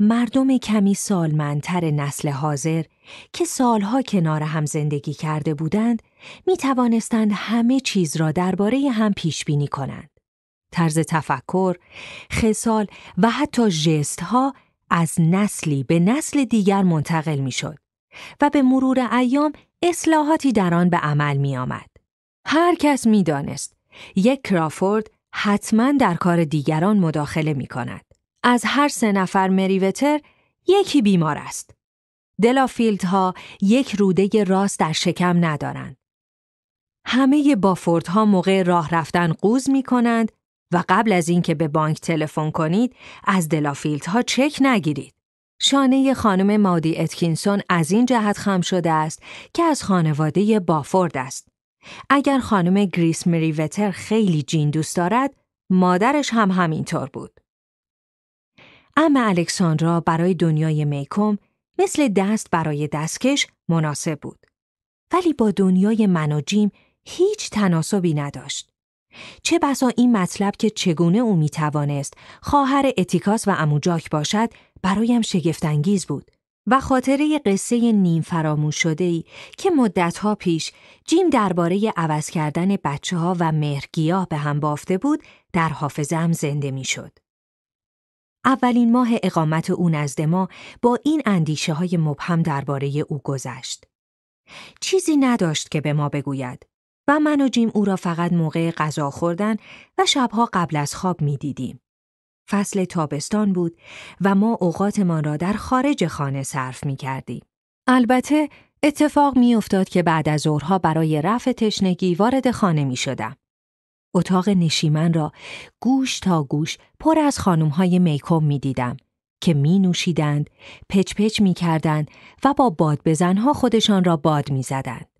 مردم کمی سالمندتر نسل حاضر که سالها کنار هم زندگی کرده بودند می توانستند همه چیز را درباره هم پیش بینی کنند. طرز تفکر، خصال و حتی جست ها از نسلی به نسل دیگر منتقل می شد و به مرور ایام اصلاحاتی در آن به عمل می آمد. هر کس می دانست یک کرافورد حتما در کار دیگران مداخله می کند. از هر سه نفر مریوتر یکی بیمار است. دلافیلدها یک روده راست در شکم ندارند. همه بافوردها موقع راه رفتن قوز می کنند و قبل از اینکه به بانک تلفن کنید از دلافیلدها چک نگیرید. شانه خانم مادی اتکینسون از این جهت خم شده است که از خانواده بافورد است. اگر خانم گریس مریوتر خیلی جین دوست دارد، مادرش هم همینطور بود. اما الکساندرا برای دنیای میکوم مثل دست برای دستکش مناسب بود. ولی با دنیای من و جیم هیچ تناسبی نداشت. چه بسا این مطلب که چگونه او می توانست خواهر اتیکاس و اموجاک باشد برایم شگفتانگیز بود و خاطره قصه نیم فراموش شده ای که مدتها پیش جیم درباره عوض کردن بچه ها و مهرگیاه به هم بافته بود در حافظم زنده می شد. اولین ماه اقامت او نزد ما با این اندیشه های مبهم درباره او گذشت. چیزی نداشت که به ما بگوید و من و جیم او را فقط موقع غذا خوردن و شبها قبل از خواب می دیدیم. فصل تابستان بود و ما اوقاتمان را در خارج خانه صرف می کردیم. البته اتفاق می افتاد که بعد از ظهرها برای رفع تشنگی وارد خانه می شدم. اتاق نشیمن را گوش تا گوش پر از خانم های میکوم می دیدم که می نوشیدند، پچ پچ می کردند و با باد بزنها خودشان را باد می زدند.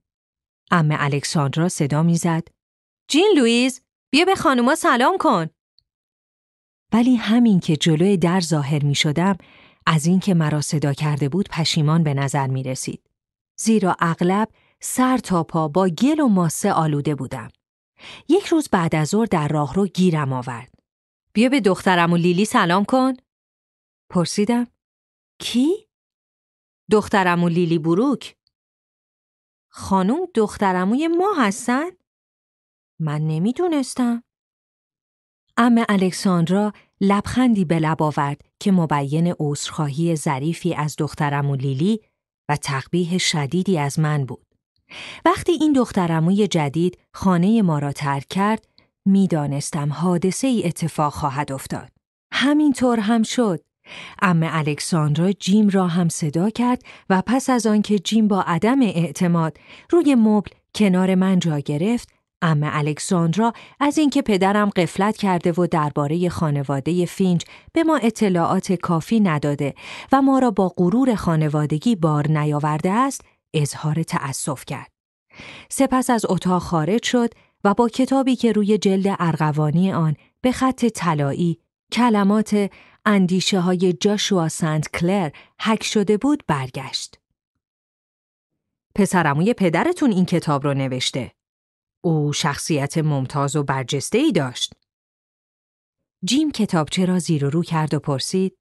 ام الکساندرا صدا می زد. جین لویز بیا به خانوما سلام کن. ولی همین که جلوی در ظاهر می شدم از اینکه مرا صدا کرده بود پشیمان به نظر می رسید. زیرا اغلب سر تا پا با گل و ماسه آلوده بودم. یک روز بعد از ظهر در راهرو گیرم آورد. بیا به دخترم و لیلی سلام کن. پرسیدم. کی؟ دخترم و لیلی بروک. خانم دخترموی ما هستن؟ من نمی‌دونستم. ام الکساندرا لبخندی به لب آورد که مبین عذرخواهی ظریفی از دخترمو لیلی و تقبیه شدیدی از من بود. وقتی این دخترموی جدید خانه ما را ترک کرد، می‌دانستم حادثه ای اتفاق خواهد افتاد. همینطور هم شد. عمه الکساندرا جیم را هم صدا کرد و پس از آنکه جیم با عدم اعتماد روی مبل کنار من جا گرفت عمه الکساندرا از اینکه پدرم غفلت کرده و درباره خانواده فینج به ما اطلاعات کافی نداده و ما را با غرور خانوادگی بار نیاورده است اظهار تأسف کرد. سپس از اتاق خارج شد و با کتابی که روی جلد ارغوانی آن به خط طلایی کلمات اندیشه های جاشوا سنت کلر حک شده بود برگشت. پسرموی پدرتون این کتاب رو نوشته. او شخصیت ممتاز و برجسته ای داشت. جیم کتابچه را زیر و رو کرد و پرسید.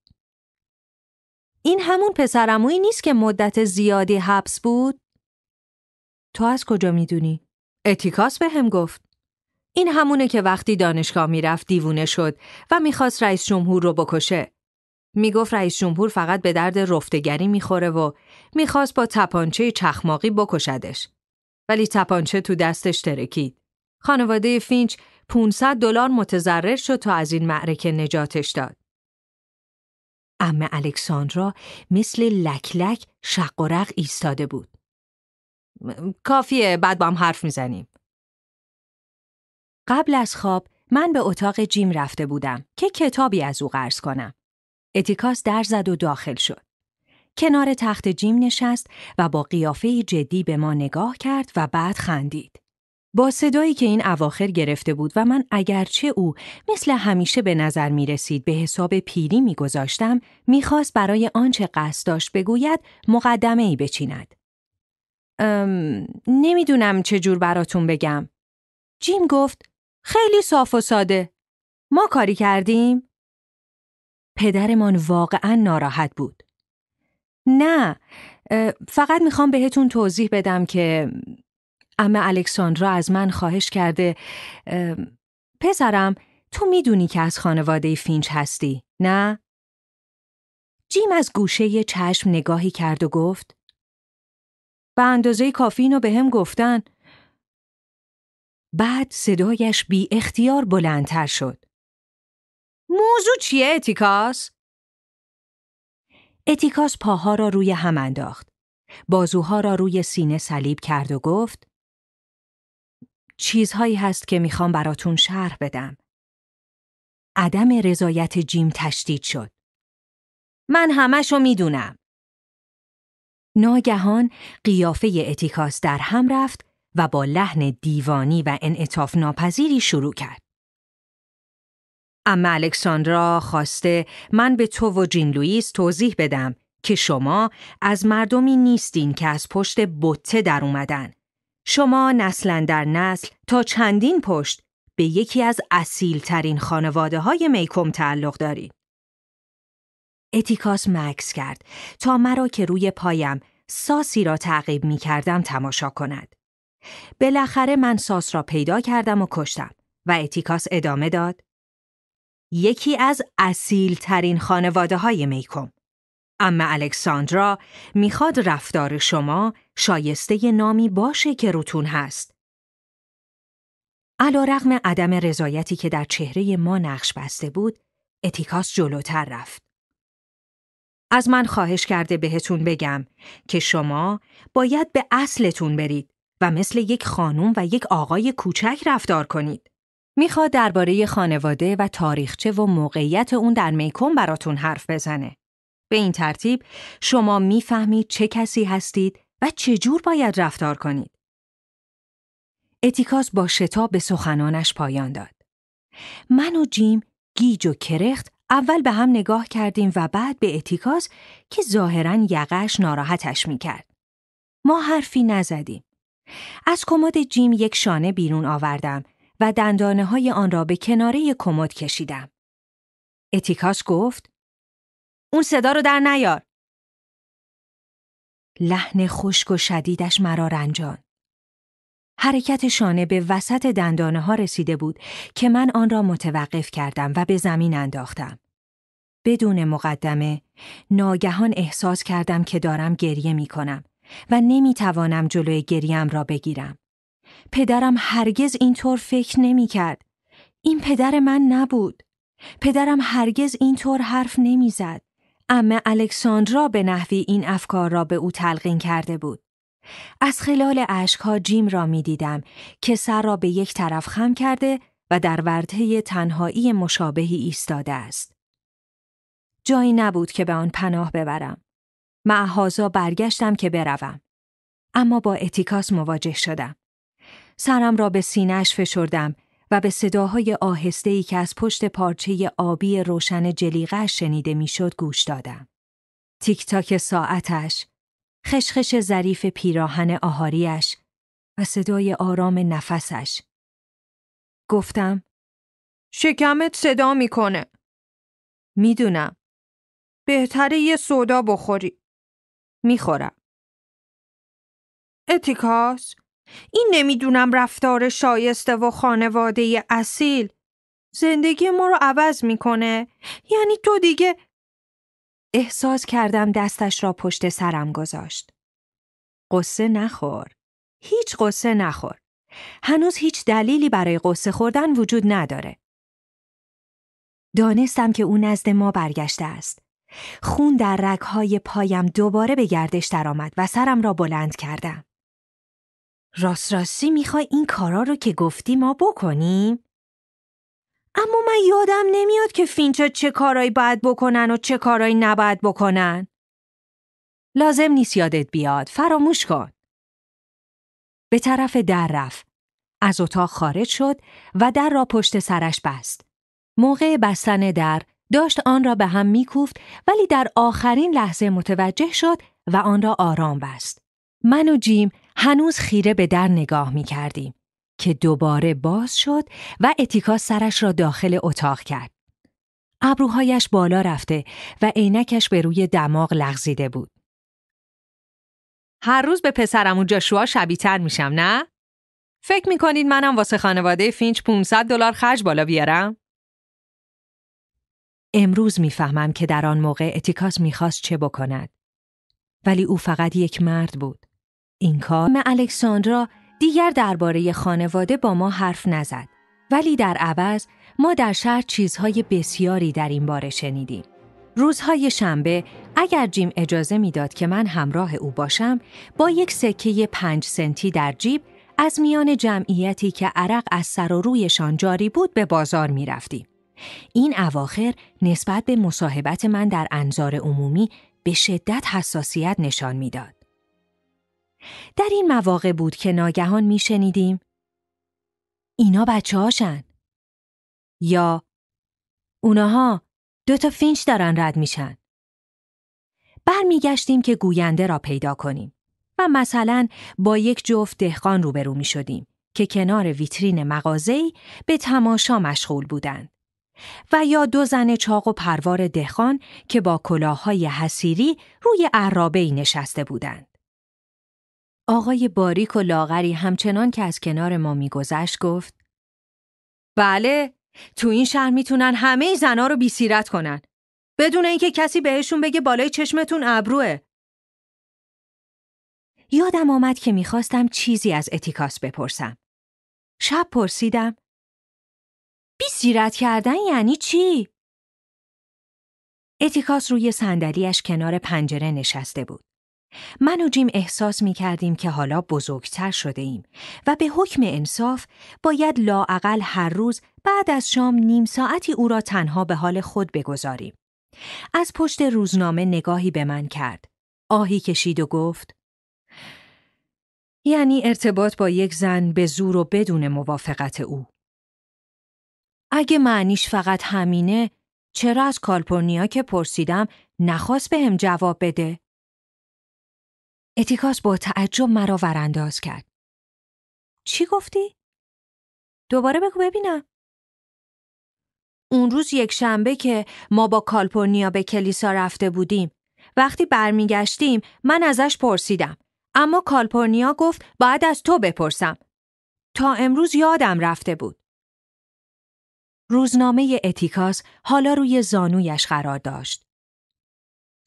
این همون پسرمویی نیست که مدت زیادی حبس بود؟ تو از کجا می‌دونی؟ اتیکاس به هم گفت. این همونه که وقتی دانشگاه می‌رفت دیوونه شد و می‌خواست رئیس جمهور رو بکشه. می‌گفت رئیس جمهور فقط به درد رفتگری می‌خوره و می‌خواست با تپانچه چخماقی بکشدش. ولی تپانچه تو دستش ترکید. خانواده فینچ 500 دلار متضرر شد تا از این معرکه نجاتش داد. ام الکساندرا مثل لکلک لک شق و رق ایستاده بود. کافیه بعد با هم حرف می‌زنیم. قبل از خواب من به اتاق جیم رفته بودم که کتابی از او قرض کنم. اتیکاس در زد و داخل شد. کنار تخت جیم نشست و با قیافه جدی به ما نگاه کرد و بعد خندید. با صدایی که این اواخر گرفته بود و من اگرچه او مثل همیشه به نظر می رسید به حساب پیری می گذاشتم می خواست برای آنچه قصد داشت بگوید مقدمه ای بچیند. ام، نمی‌دونم چه جور براتون بگم. جیم گفت خیلی صاف و ساده. ما کاری کردیم؟ پدرمان واقعا ناراحت بود. نه، فقط می‌خوام بهتون توضیح بدم که ام الکساندرا از من خواهش کرده پسرم تو می‌دونی که از خانواده فینچ هستی، نه؟ جیم از گوشه چشم نگاهی کرد و گفت به اندازه کافی اینو بهم گفتن بعد صدایش بی اختیار بلندتر شد. موضوع چیه اتیکاس؟ اتیکاس پاها را روی هم انداخت. بازوها را روی سینه صلیب کرد و گفت چیزهایی هست که می‌خوام براتون شرح بدم. عدم رضایت جیم تشدید شد. من همشو می‌دونم. ناگهان قیافه اتیکاس در هم رفت و با لحن دیوانی و انعطاف ناپذیری شروع کرد. اما الکساندرا خواسته من به تو و جین لوئیس توضیح بدم که شما از مردمی نیستین که از پشت بطه در اومدن. شما نسلا در نسل تا چندین پشت به یکی از اصیل ترین خانواده های میکم تعلق دارید. اتیکاس مکس کرد تا مرا که روی پایم ساسی را تعقیب می کردم تماشا کند. بالاخره من ساس را پیدا کردم و کشتم و اتیکاس ادامه داد. یکی از اصیل ترین خانواده های میکم. اما الکساندرا می‌خواد رفتار شما شایسته نامی باشه که روتون هست. علا رغم عدم رضایتی که در چهره ما نقش بسته بود، اتیکاس جلوتر رفت. از من خواهش کرده بهتون بگم که شما باید به اصلتون برید و مثل یک خانم و یک آقای کوچک رفتار کنید. می‌خواد درباره خانواده و تاریخچه و موقعیت اون در میکن براتون حرف بزنه. به این ترتیب شما می‌فهمید چه کسی هستید و چجور باید رفتار کنید. اتیکاس با شتاب به سخنانش پایان داد. من و جیم گیج و کرخت اول به هم نگاه کردیم و بعد به اتیکاس که ظاهرا یقش ناراحتش می‌کرد. ما حرفی نزدیم. از کمد جیم یک شانه بیرون آوردم و دندانه های آن را به کناره کمد کشیدم. اتیکاس گفت اون صدا رو در نیار. لحن خشک و شدیدش مرا رنجان. حرکت شانه به وسط دندانه ها رسیده بود که من آن را متوقف کردم و به زمین انداختم. بدون مقدمه ناگهان احساس کردم که دارم گریه می کنم و نمی توانم جلوی گریم را بگیرم. پدرم هرگز اینطور فکر نمی کرد. این پدر من نبود. پدرم هرگز اینطور حرف نمی زد. اما الکساندرا به نحوی این افکار را به او تلقین کرده بود. از خلال اشکها جیم را می دیدم که سر را به یک طرف خم کرده و در ورطه تنهایی مشابهی ایستاده است. جایی نبود که به آن پناه ببرم. معهازا برگشتم که بروم. اما با اتیکاس مواجه شدم. سرم را به سینهش فشردم و به صداهای آهسته‌ای که از پشت پارچه آبی روشن جلیقه شنیده می‌شد گوش دادم. تیک تاک ساعتش، خشخش ظریف پیراهن آهاریش و صدای آرام نفسش. گفتم شکمت صدا می‌کنه. می‌دونم. بهتره یه سودا بخوری. می‌خورم. اتیکاس این نمی‌دونم رفتار شایسته و خانواده اصیل زندگی ما رو عوض می‌کنه. یعنی تو دیگه احساس کردم دستش را پشت سرم گذاشت. قصه نخور. هیچ قصه نخور. هنوز هیچ دلیلی برای قصه خوردن وجود نداره. دانستم که او نزد ما برگشته است. خون در رگهای پایم دوباره به گردش درآمد و سرم را بلند کردم راست راستی می‌خوای این کارا رو که گفتی ما بکنیم؟ اما من یادم نمیاد که فینچا چه کارایی باید بکنن و چه کارایی نباید بکنن. لازم نیست یادت بیاد. فراموش کن. به طرف در رفت. از اتاق خارج شد و در را پشت سرش بست. موقع بستن در داشت آن را به هم میکوفت ولی در آخرین لحظه متوجه شد و آن را آرام بست. من و جیم هنوز خیره به در نگاه می کردیم که دوباره باز شد و اتیکا سرش را داخل اتاق کرد. ابروهایش بالا رفته و عینکش به روی دماغ لغزیده بود. هر روز به پسرمون جاشوا شبیتر میشم نه؟ فکر می‌کنید منم واسه خانواده فینچ 500 دلار خرج بالا بیارم؟ امروز می‌فهمم که در آن موقع اتیکاس می‌خواست چه بکند. ولی او فقط یک مرد بود. این کار م الکساندرا دیگر درباره خانواده با ما حرف نزد ولی در عوض ما در شهر چیزهای بسیاری در این باره شنیدیم. روزهای شنبه اگر جیم اجازه می‌داد که من همراه او باشم با یک سکه پنج سنتی در جیب از میان جمعیتی که عرق از سر و رویشان جاری بود به بازار می رفتیم. این اواخر نسبت به مصاحبت من در انظار عمومی به شدت حساسیت نشان می‌داد. در این مواقع بود که ناگهان میشنیدیم اینا بچه هاشن. یا اوناها دو تا فینچ دارن رد میشن. برمیگشتیم که گوینده را پیدا کنیم و مثلا با یک جفت دهقان روبرو می شدیم که کنار ویترین مغازه‌ای به تماشا مشغول بودند. و یا دو زن چاق و پروار دهقان که با کلاههای حسیری روی عرابه‌ای نشسته بودند. آقای باریک و لاغری همچنان که از کنار ما میگذشت گفت بله تو این شهر می‌تونن همه زنا رو بیسیرت کنن. بدون اینکه کسی بهشون بگه بالای چشمتون ابروه. یادم آمد که می‌خواستم چیزی از اتیکاس بپرسم. شب پرسیدم. بیسیرت کردن یعنی چی؟ اتیکاس روی صندلیاش کنار پنجره نشسته بود. من و جیم احساس می کردیم که حالا بزرگتر شده ایم و به حکم انصاف باید لاعقل هر روز بعد از شام نیم ساعتی او را تنها به حال خود بگذاریم. از پشت روزنامه نگاهی به من کرد. آهی کشید و گفت یعنی ارتباط با یک زن به زور و بدون موافقت او. اگه معنیش فقط همینه چرا از کالپورنیا که پرسیدم نخواست به هم جواب بده؟ اتیکاس با تعجب مرا ورانداز کرد. چی گفتی؟ دوباره بگو ببینم. اون روز یک شنبه که ما با کالپورنیا به کلیسا رفته بودیم. وقتی برمیگشتیم من ازش پرسیدم. اما کالپورنیا گفت باید از تو بپرسم. تا امروز یادم رفته بود. روزنامه اتیکاس حالا روی زانویش قرار داشت.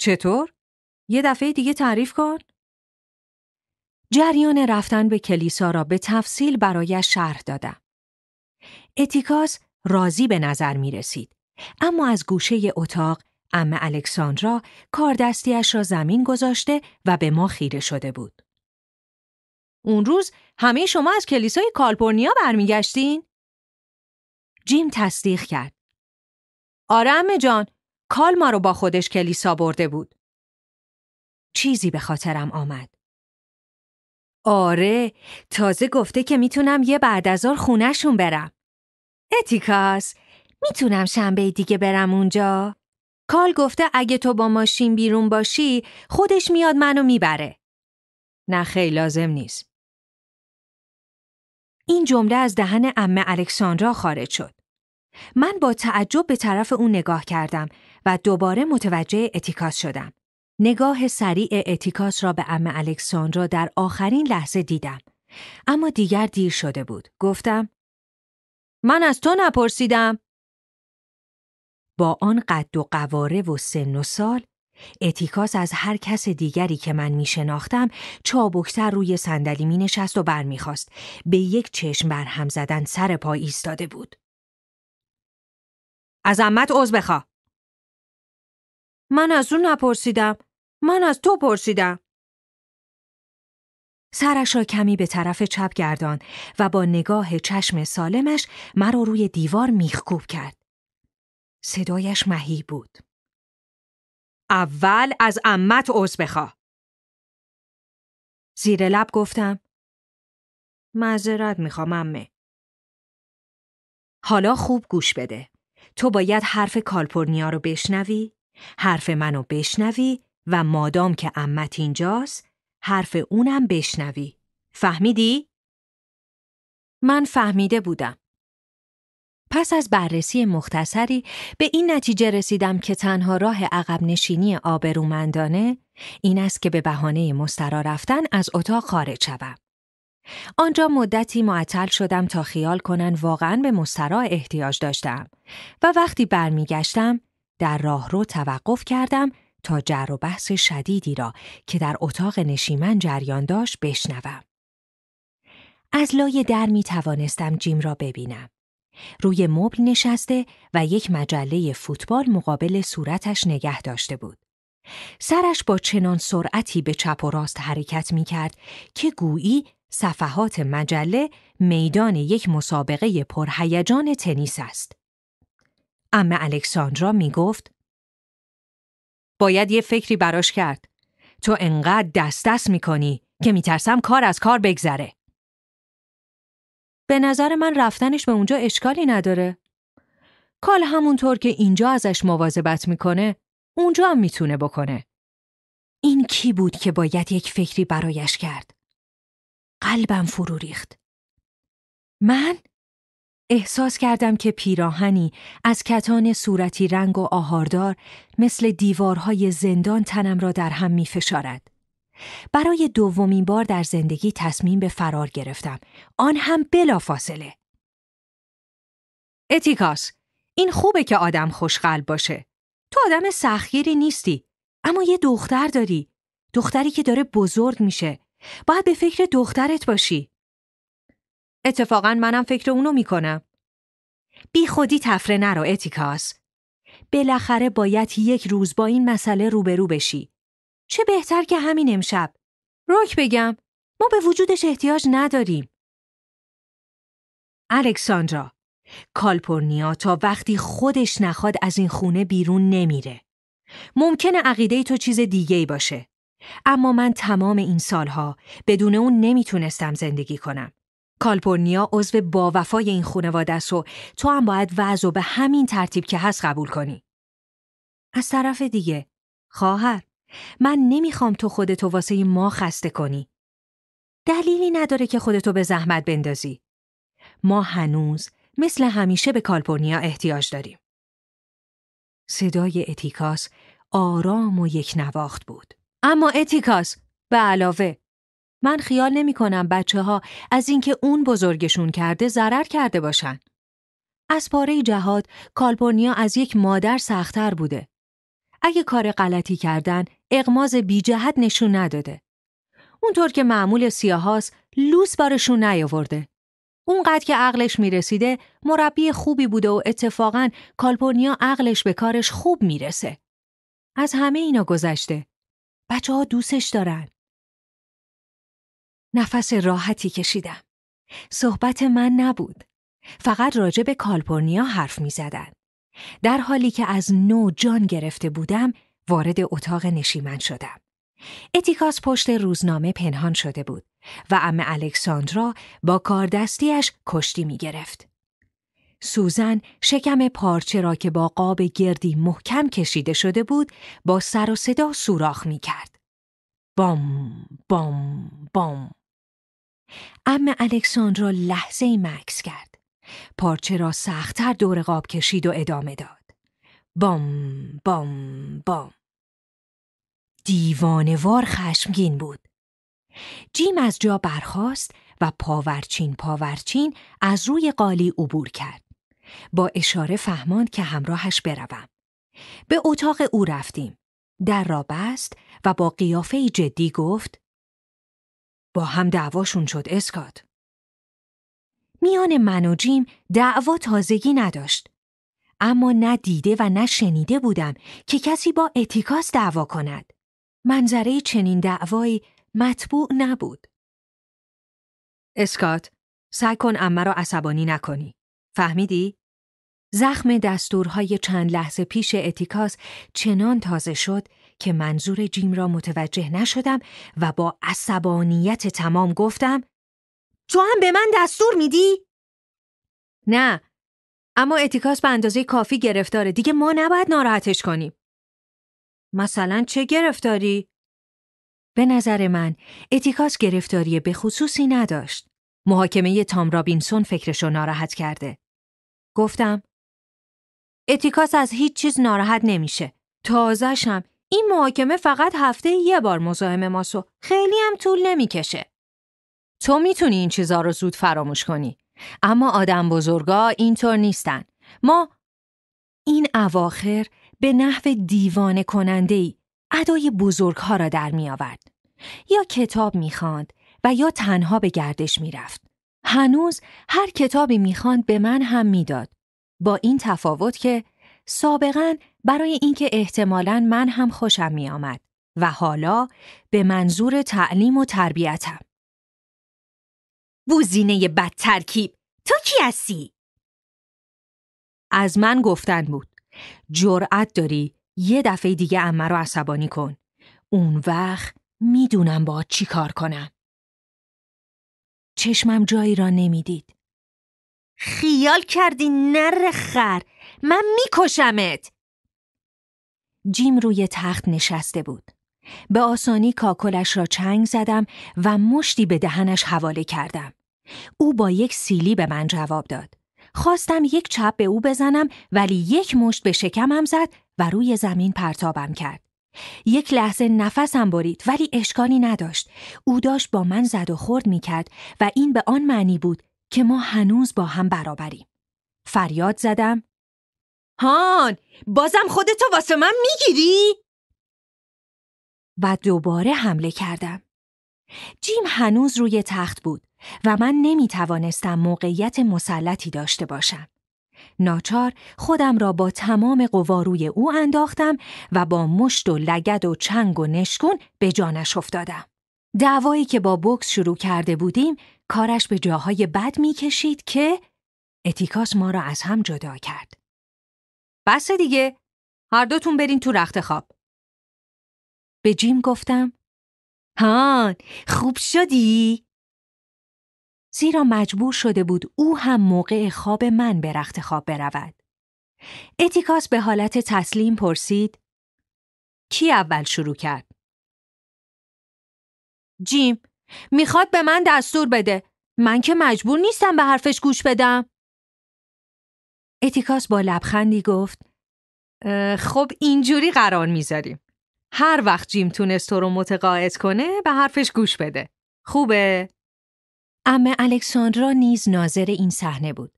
چطور؟ یه دفعه دیگه تعریف کن؟ جریان رفتن به کلیسا را به تفصیل برای شرح دادم. اتیکاس راضی به نظر می رسید. اما از گوشه اتاق ام الکساندرا کاردستیش را زمین گذاشته و به ما خیره شده بود. اون روز همه شما از کلیسای کالپورنیا برمیگشتین؟ جیم تصدیق کرد. آره امه جان، کال ما رو با خودش کلیسا برده بود. چیزی به خاطرم آمد. آره، تازه گفته که می‌تونم یه بعد از خونشون برم. اتیکاس، می‌تونم شنبه دیگه برم اونجا؟ کال گفته اگه تو با ماشین بیرون باشی خودش میاد منو می‌بره. نه خیلی لازم نیست. این جمله از دهن امه الکساندرا خارج شد. من با تعجب به طرف اون نگاه کردم و دوباره متوجه اتیکاس شدم. نگاه سریع اتیکاس را به ام الکساندرا در آخرین لحظه دیدم. اما دیگر دیر شده بود. گفتم من از تو نپرسیدم. با آن قد و قواره و سن و سال اتیکاس از هر کس دیگری که من می شناختم چابکتر روی صندلی می نشست و برمیخواست به یک چشم بر هم زدن سر پای ایستاده بود. از امت عوض بخوا. من از اون نپرسیدم. من از تو پرسیدم. سرش را کمی به طرف چپ گردان و با نگاه چشم سالمش مرا روی دیوار میخکوب کرد. صدایش مهی بود. اول از امت عوض بخوا. زیر لب گفتم معذرت می‌خوام امه. حالا خوب گوش بده. تو باید حرف کالپورنیا رو بشنوی، حرف منو بشنوی و مادام که امت اینجاست، حرف اونم بشنوی. فهمیدی؟ من فهمیده بودم. پس از بررسی مختصری به این نتیجه رسیدم که تنها راه عقب نشینی آبرومندانه این است که به بهانه مسترا رفتن از اتاق خارج شوم. آنجا مدتی معطل شدم تا خیال کنن واقعا به مسترا احتیاج داشتم و وقتی برمیگشتم در راهرو توقف کردم تا جر و بحث شدیدی را که در اتاق نشیمن جریان داشت بشنوم. از لای در می توانستم جیم را ببینم. روی مبل نشسته و یک مجله فوتبال مقابل صورتش نگه داشته بود. سرش با چنان سرعتی به چپ و راست حرکت می کرد که گویی صفحات مجله میدان یک مسابقه پرهیجان تنیس است. اما الکساندرا می گفت باید یه فکری براش کرد. تو انقدر دست دست می کنی که میترسم کار از کار بگذره. به نظر من رفتنش به اونجا اشکالی نداره. کال همونطور که اینجا ازش مواظبت می‌کنه اونجا هم می‌تونه بکنه. این کی بود که باید یک فکری برایش کرد؟ قلبم فرو ریخت. من؟ احساس کردم که پیراهنی از کتان صورتی رنگ و آهاردار مثل دیوارهای زندان تنم را در هم می فشارد. برای دومین بار در زندگی تصمیم به فرار گرفتم. آن هم بلا فاصله. اتیکاس این خوبه که آدم خوشقلب باشه. تو آدم سختگیری نیستی اما یه دختر داری. دختری که داره بزرگ میشه. باید به فکر دخترت باشی. اتفاقا منم فکر اونو می‌کنم. بی خودی تفره نرو اتیکاس. بالاخره باید یک روز با این مسئله روبرو بشی. چه بهتر که همین امشب. روک بگم ما به وجودش احتیاج نداریم. الکساندرا کالپورنیا تا وقتی خودش نخواد از این خونه بیرون نمیره. ممکنه عقیده تو چیز دیگه ای باشه. اما من تمام این سالها بدون اون نمی‌تونستم زندگی کنم. کالپورنیا عضو با وفای این خونواده است و تو هم باید وضع به همین ترتیب که هست قبول کنی. از طرف دیگه خواهر. من نمی‌خوام تو خودتو واسه ما خسته کنی. دلیلی نداره که خودتو به زحمت بندازی. ما هنوز مثل همیشه به کالپورنیا احتیاج داریم. صدای اتیکاس آرام و یک نواخت بود. اما اتیکاس به علاوه من خیال نمی کنم بچه ها از اینکه اون بزرگشون کرده ضرر کرده باشن. از پاره جهاد کالپورنیا از یک مادر سختتر بوده. اگه کار غلطی کردن اقماز بی جهت نشون نداده. اونطور که معمول سیاهاست لوس بارشون نیاورده. اونقدر که عقلش می‌رسیده مربی خوبی بوده و اتفاقا کالپورنیا عقلش به کارش خوب می‌رسه. از همه اینا گذشته. بچه ها دوستش دارن. نفس راحتی کشیدم. صحبت من نبود. فقط راجع به کالپورنیا حرف می زدن. در حالی که از نو جان گرفته بودم وارد اتاق نشیمن شدم. اتیکاس پشت روزنامه پنهان شده بود و ام الکساندرا با کاردستیش کشتی می گرفت. سوزن شکم پارچه را که با قاب گردی محکم کشیده شده بود با سر و صدا سوراخ می کرد. بام بام بام ام الکساندرا لحظه مکس کرد. پارچه را سختتر دور قاب کشید و ادامه داد. بام بام بام. دیوانوار خشمگین بود. جیم از جا برخاست و پاورچین پاورچین از روی قالی عبور کرد. با اشاره فهماند که همراهش بروم. به اتاق او رفتیم. در را بست و با قیافه جدی گفت با هم دعواشون شد اسکات. میان من و جیم دعوا تازگی نداشت. اما نه دیده و نه شنیده بودم که کسی با اتیکاس دعوا کند. منظره چنین دعوایی مطبوع نبود. اسکات، سعی کن امه را عصبانی نکنی. فهمیدی؟ زخم دستورهای چند لحظه پیش اتیکاس چنان تازه شد که منظور جیم را متوجه نشدم و با عصبانیت تمام گفتم تو هم به من دستور میدی؟ نه اما اتیکاس به اندازه کافی گرفتاره دیگه ما نباید ناراحتش کنیم مثلا چه گرفتاری؟ به نظر من اتیکاس گرفتاری به خصوصی نداشت محاکمه تام رابینسون فکرشو ناراحت کرده گفتم اتیکاس از هیچ چیز ناراحت نمیشه تازهشم این محاکمه فقط هفته یه بار مزاحم ماسو خیلی هم طول نمی‌کشه. تو می‌تونی این چیزا رو زود فراموش کنی. اما آدم بزرگا اینطور نیستن. ما این اواخر به نحو دیوانه کننده ای ادای بزرگها را در می آورد. یا کتاب می‌خواند و یا تنها به گردش می‌رفت. هنوز هر کتابی می‌خواند به من هم می‌داد. با این تفاوت که سابقا برای اینکه احتمالا من هم خوشم می آمد و حالا به منظور تعلیم و تربیتم. بوزینه بد ترکیب تو کی هستی؟ از من گفتن بود. جرأت داری یه دفعه دیگه امه رو عصبانی کن. اون وقت می‌دونم با چی کار کنم. چشمم جایی را نمی‌دید. خیال کردی نر خر من میکشمت جیم روی تخت نشسته بود به آسانی کاکلش را چنگ زدم و مشتی به دهنش حواله کردم. او با یک سیلی به من جواب داد. خواستم یک چپ به او بزنم ولی یک مشت به شکمم زد و روی زمین پرتابم کرد. یک لحظه نفسم برید ولی اشکالی نداشت. او داشت با من زد و خورد می کرد و این به آن معنی بود که ما هنوز با هم برابریم. فریاد زدم. هان بازم خودتو واسه من می‌گیری؟ و دوباره حمله کردم. جیم هنوز روی تخت بود و من نمی توانستم موقعیت مسلطی داشته باشم. ناچار خودم را با تمام قوا روی او انداختم و با مشت و لگد و چنگ و نشکون به جانش افتادم. دعوایی که با بکس شروع کرده بودیم کارش به جاهای بد می کشید که اتیکاس ما را از هم جدا کرد. بس دیگه هر دوتون برین تو رخت خواب. به جیم گفتم هان خوب شدی؟ زیرا مجبور شده بود او هم موقع خواب من به رخت خواب برود. اتیکاس به حالت تسلیم پرسید کی اول شروع کرد؟ جیم می‌خواد به من دستور بده من که مجبور نیستم به حرفش گوش بدم اتیکاس با لبخندی گفت خب اینجوری قرار می‌ذاریم هر وقت جیم تونست تو رو متقاعد کنه به حرفش گوش بده. خوبه؟ امه الکساندرا نیز ناظر این صحنه بود.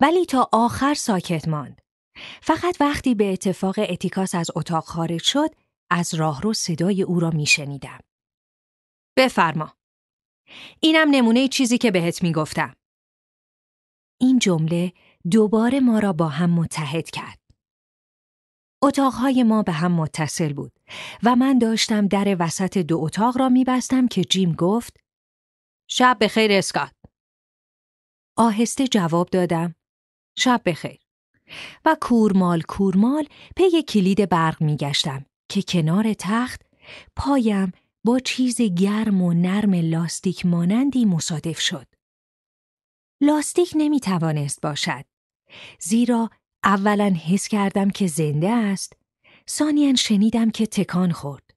ولی تا آخر ساکت ماند. فقط وقتی به اتفاق اتیکاس از اتاق خارج شد از راهرو صدای او را میشنیدم. بفرما. اینم نمونه چیزی که بهت می‌گفتم. این جمله دوباره ما را با هم متحد کرد. اتاقهای ما به هم متصل بود و من داشتم در وسط دو اتاق را میبستم که جیم گفت شب بخیر اسکات. آهسته جواب دادم شب بخیر و کورمال کورمال پی کلید برق میگشتم که کنار تخت پایم با چیز گرم و نرم لاستیک مانندی مصادف شد. لاستیک نمی توانست باشد زیرا اولا حس کردم که زنده است ثانیا شنیدم که تکان خورد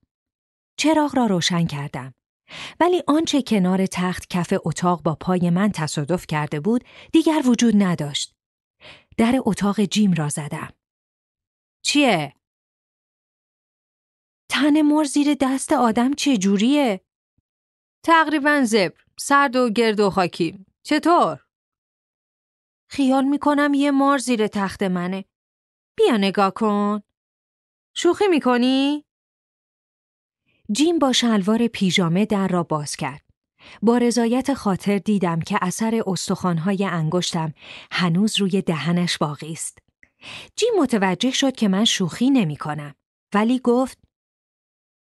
چراغ را روشن کردم ولی آنچه کنار تخت کف اتاق با پای من تصادف کرده بود دیگر وجود نداشت در اتاق جیم را زدم چیه؟ تن مر زیر دست آدم چه جوریه؟ تقریبا زبر سرد و گرد و خاکی چطور؟ خیال می‌کنم یه مار زیر تخت منه. بیا نگاه کن. شوخی می‌کنی؟ جیم با شلوار پیژامه در را باز کرد. با رضایت خاطر دیدم که اثر استخوانهای انگشتم هنوز روی دهنش باقی است. جیم متوجه شد که من شوخی نمی کنم. ولی گفت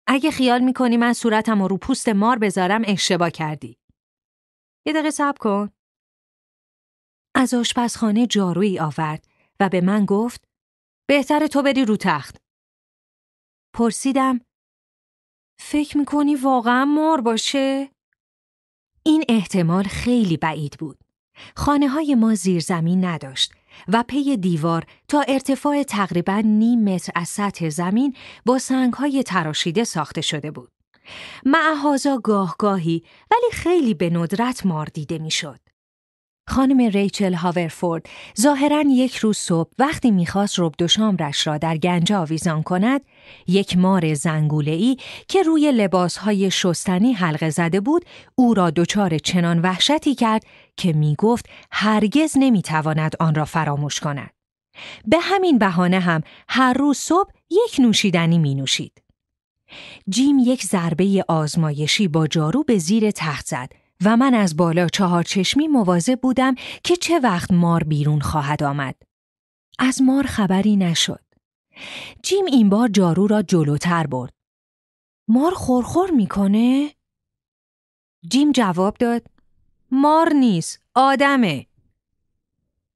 اگه خیال می‌کنی من صورتم رو پوست مار بذارم اشتباه کردی. یه دقیقه صبر کن. از آشپزخانه جارویی آورد و به من گفت بهتر تو بری رو تخت. پرسیدم فکر می‌کنی واقعا مار باشه؟ این احتمال خیلی بعید بود. خانه های ما زیرزمین نداشت و پی دیوار تا ارتفاع تقریبا نیم متر از سطح زمین با سنگ های تراشیده ساخته شده بود. معهازا گاه گاهی ولی خیلی به ندرت مار دیده می‌شد. خانم ریچل هاورفورد ظاهرا یک روز صبح وقتی می‌خواست رب دو شامرش را در گنج آویزان کند یک مار ای که روی لباسهای شستنی حلقه زده بود او را دچار چنان وحشتی کرد که می‌گفت هرگز نمی‌تواند آن را فراموش کند به همین بهانه هم هر روز صبح یک نوشیدنی می نوشید. جیم یک ضربه آزمایشی با جارو به زیر تخت زد و من از بالا چهار چشمی مواظب بودم که چه وقت مار بیرون خواهد آمد. از مار خبری نشد. جیم این بار جارو را جلوتر برد. مار خورخور می‌کنه؟ جیم جواب داد مار نیست، آدمه.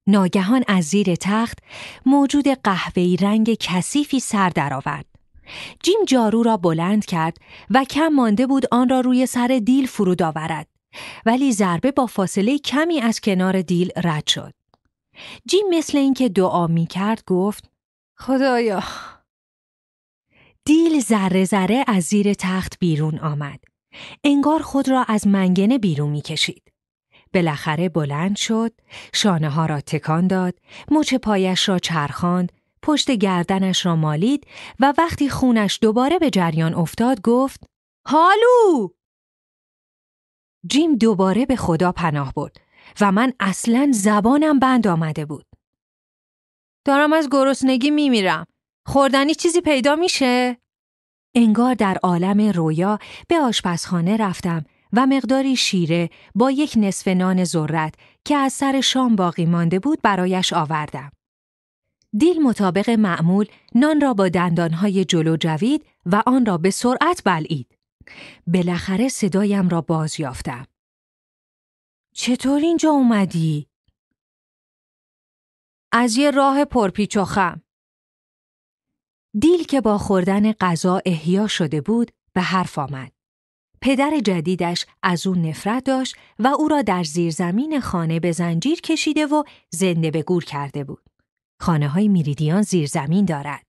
ناگهان از زیر تخت موجود قهوه‌ای رنگ کثیفی سر درآورد. جیم جارو را بلند کرد و کم مانده بود آن را روی سر دیل فرود آورد. ولی ضربه با فاصله کمی از کنار دیل رد شد. جیم مثل اینکه دعا می کرد گفت خدایا دیل ذره ذره از زیر تخت بیرون آمد. انگار خود را از منگنه بیرون می کشید. بالاخره بلند شد، شانه ها را تکان داد، مچ پایش را چرخاند، پشت گردنش را مالید و وقتی خونش دوباره به جریان افتاد گفت هالو جیم دوباره به خدا پناه برد و من اصلا زبانم بند آمده بود. دارم از گرسنگی میمیرم. خوردنی چیزی پیدا میشه؟ انگار در عالم رویا به آشپزخانه رفتم و مقداری شیره با یک نصف نان ذرت که از سر شام باقی مانده بود برایش آوردم. دیل مطابق معمول نان را با دندانهای جلو جوید و آن را به سرعت بلعید. بالاخره صدایم را باز یافتم. چطور اینجا اومدی؟ از یه راه پرپیچ و خم. دیل که با خوردن غذا احیا شده بود به حرف آمد. پدر جدیدش از او نفرت داشت و او را در زیرزمین خانه به زنجیر کشیده و زنده به گور کرده بود. خانه های میریدیان زیرزمین دارد.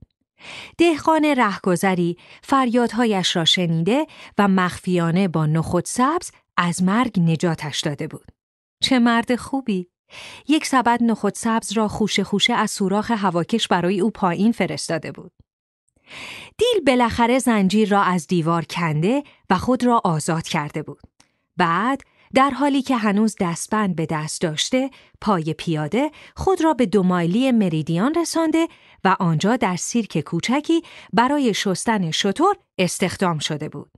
دهقان رهگذری فریادهایش را شنیده و مخفیانه با نخود سبز از مرگ نجاتش داده بود. چه مرد خوبی! یک سبد نخود سبز را خوشه خوشه از سوراخ هواکش برای او پایین فرستاده بود. دیل بالاخره زنجیر را از دیوار کنده و خود را آزاد کرده بود. بعد در حالی که هنوز دستبند به دست داشته، پای پیاده خود را به دو مایلی مریدیان رسانده و آنجا در سیرک کوچکی برای شستن شتر استخدام شده بود.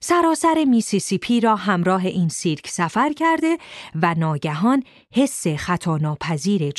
سراسر میسیسیپی را همراه این سیرک سفر کرده و ناگهان حس خطا ناپذیر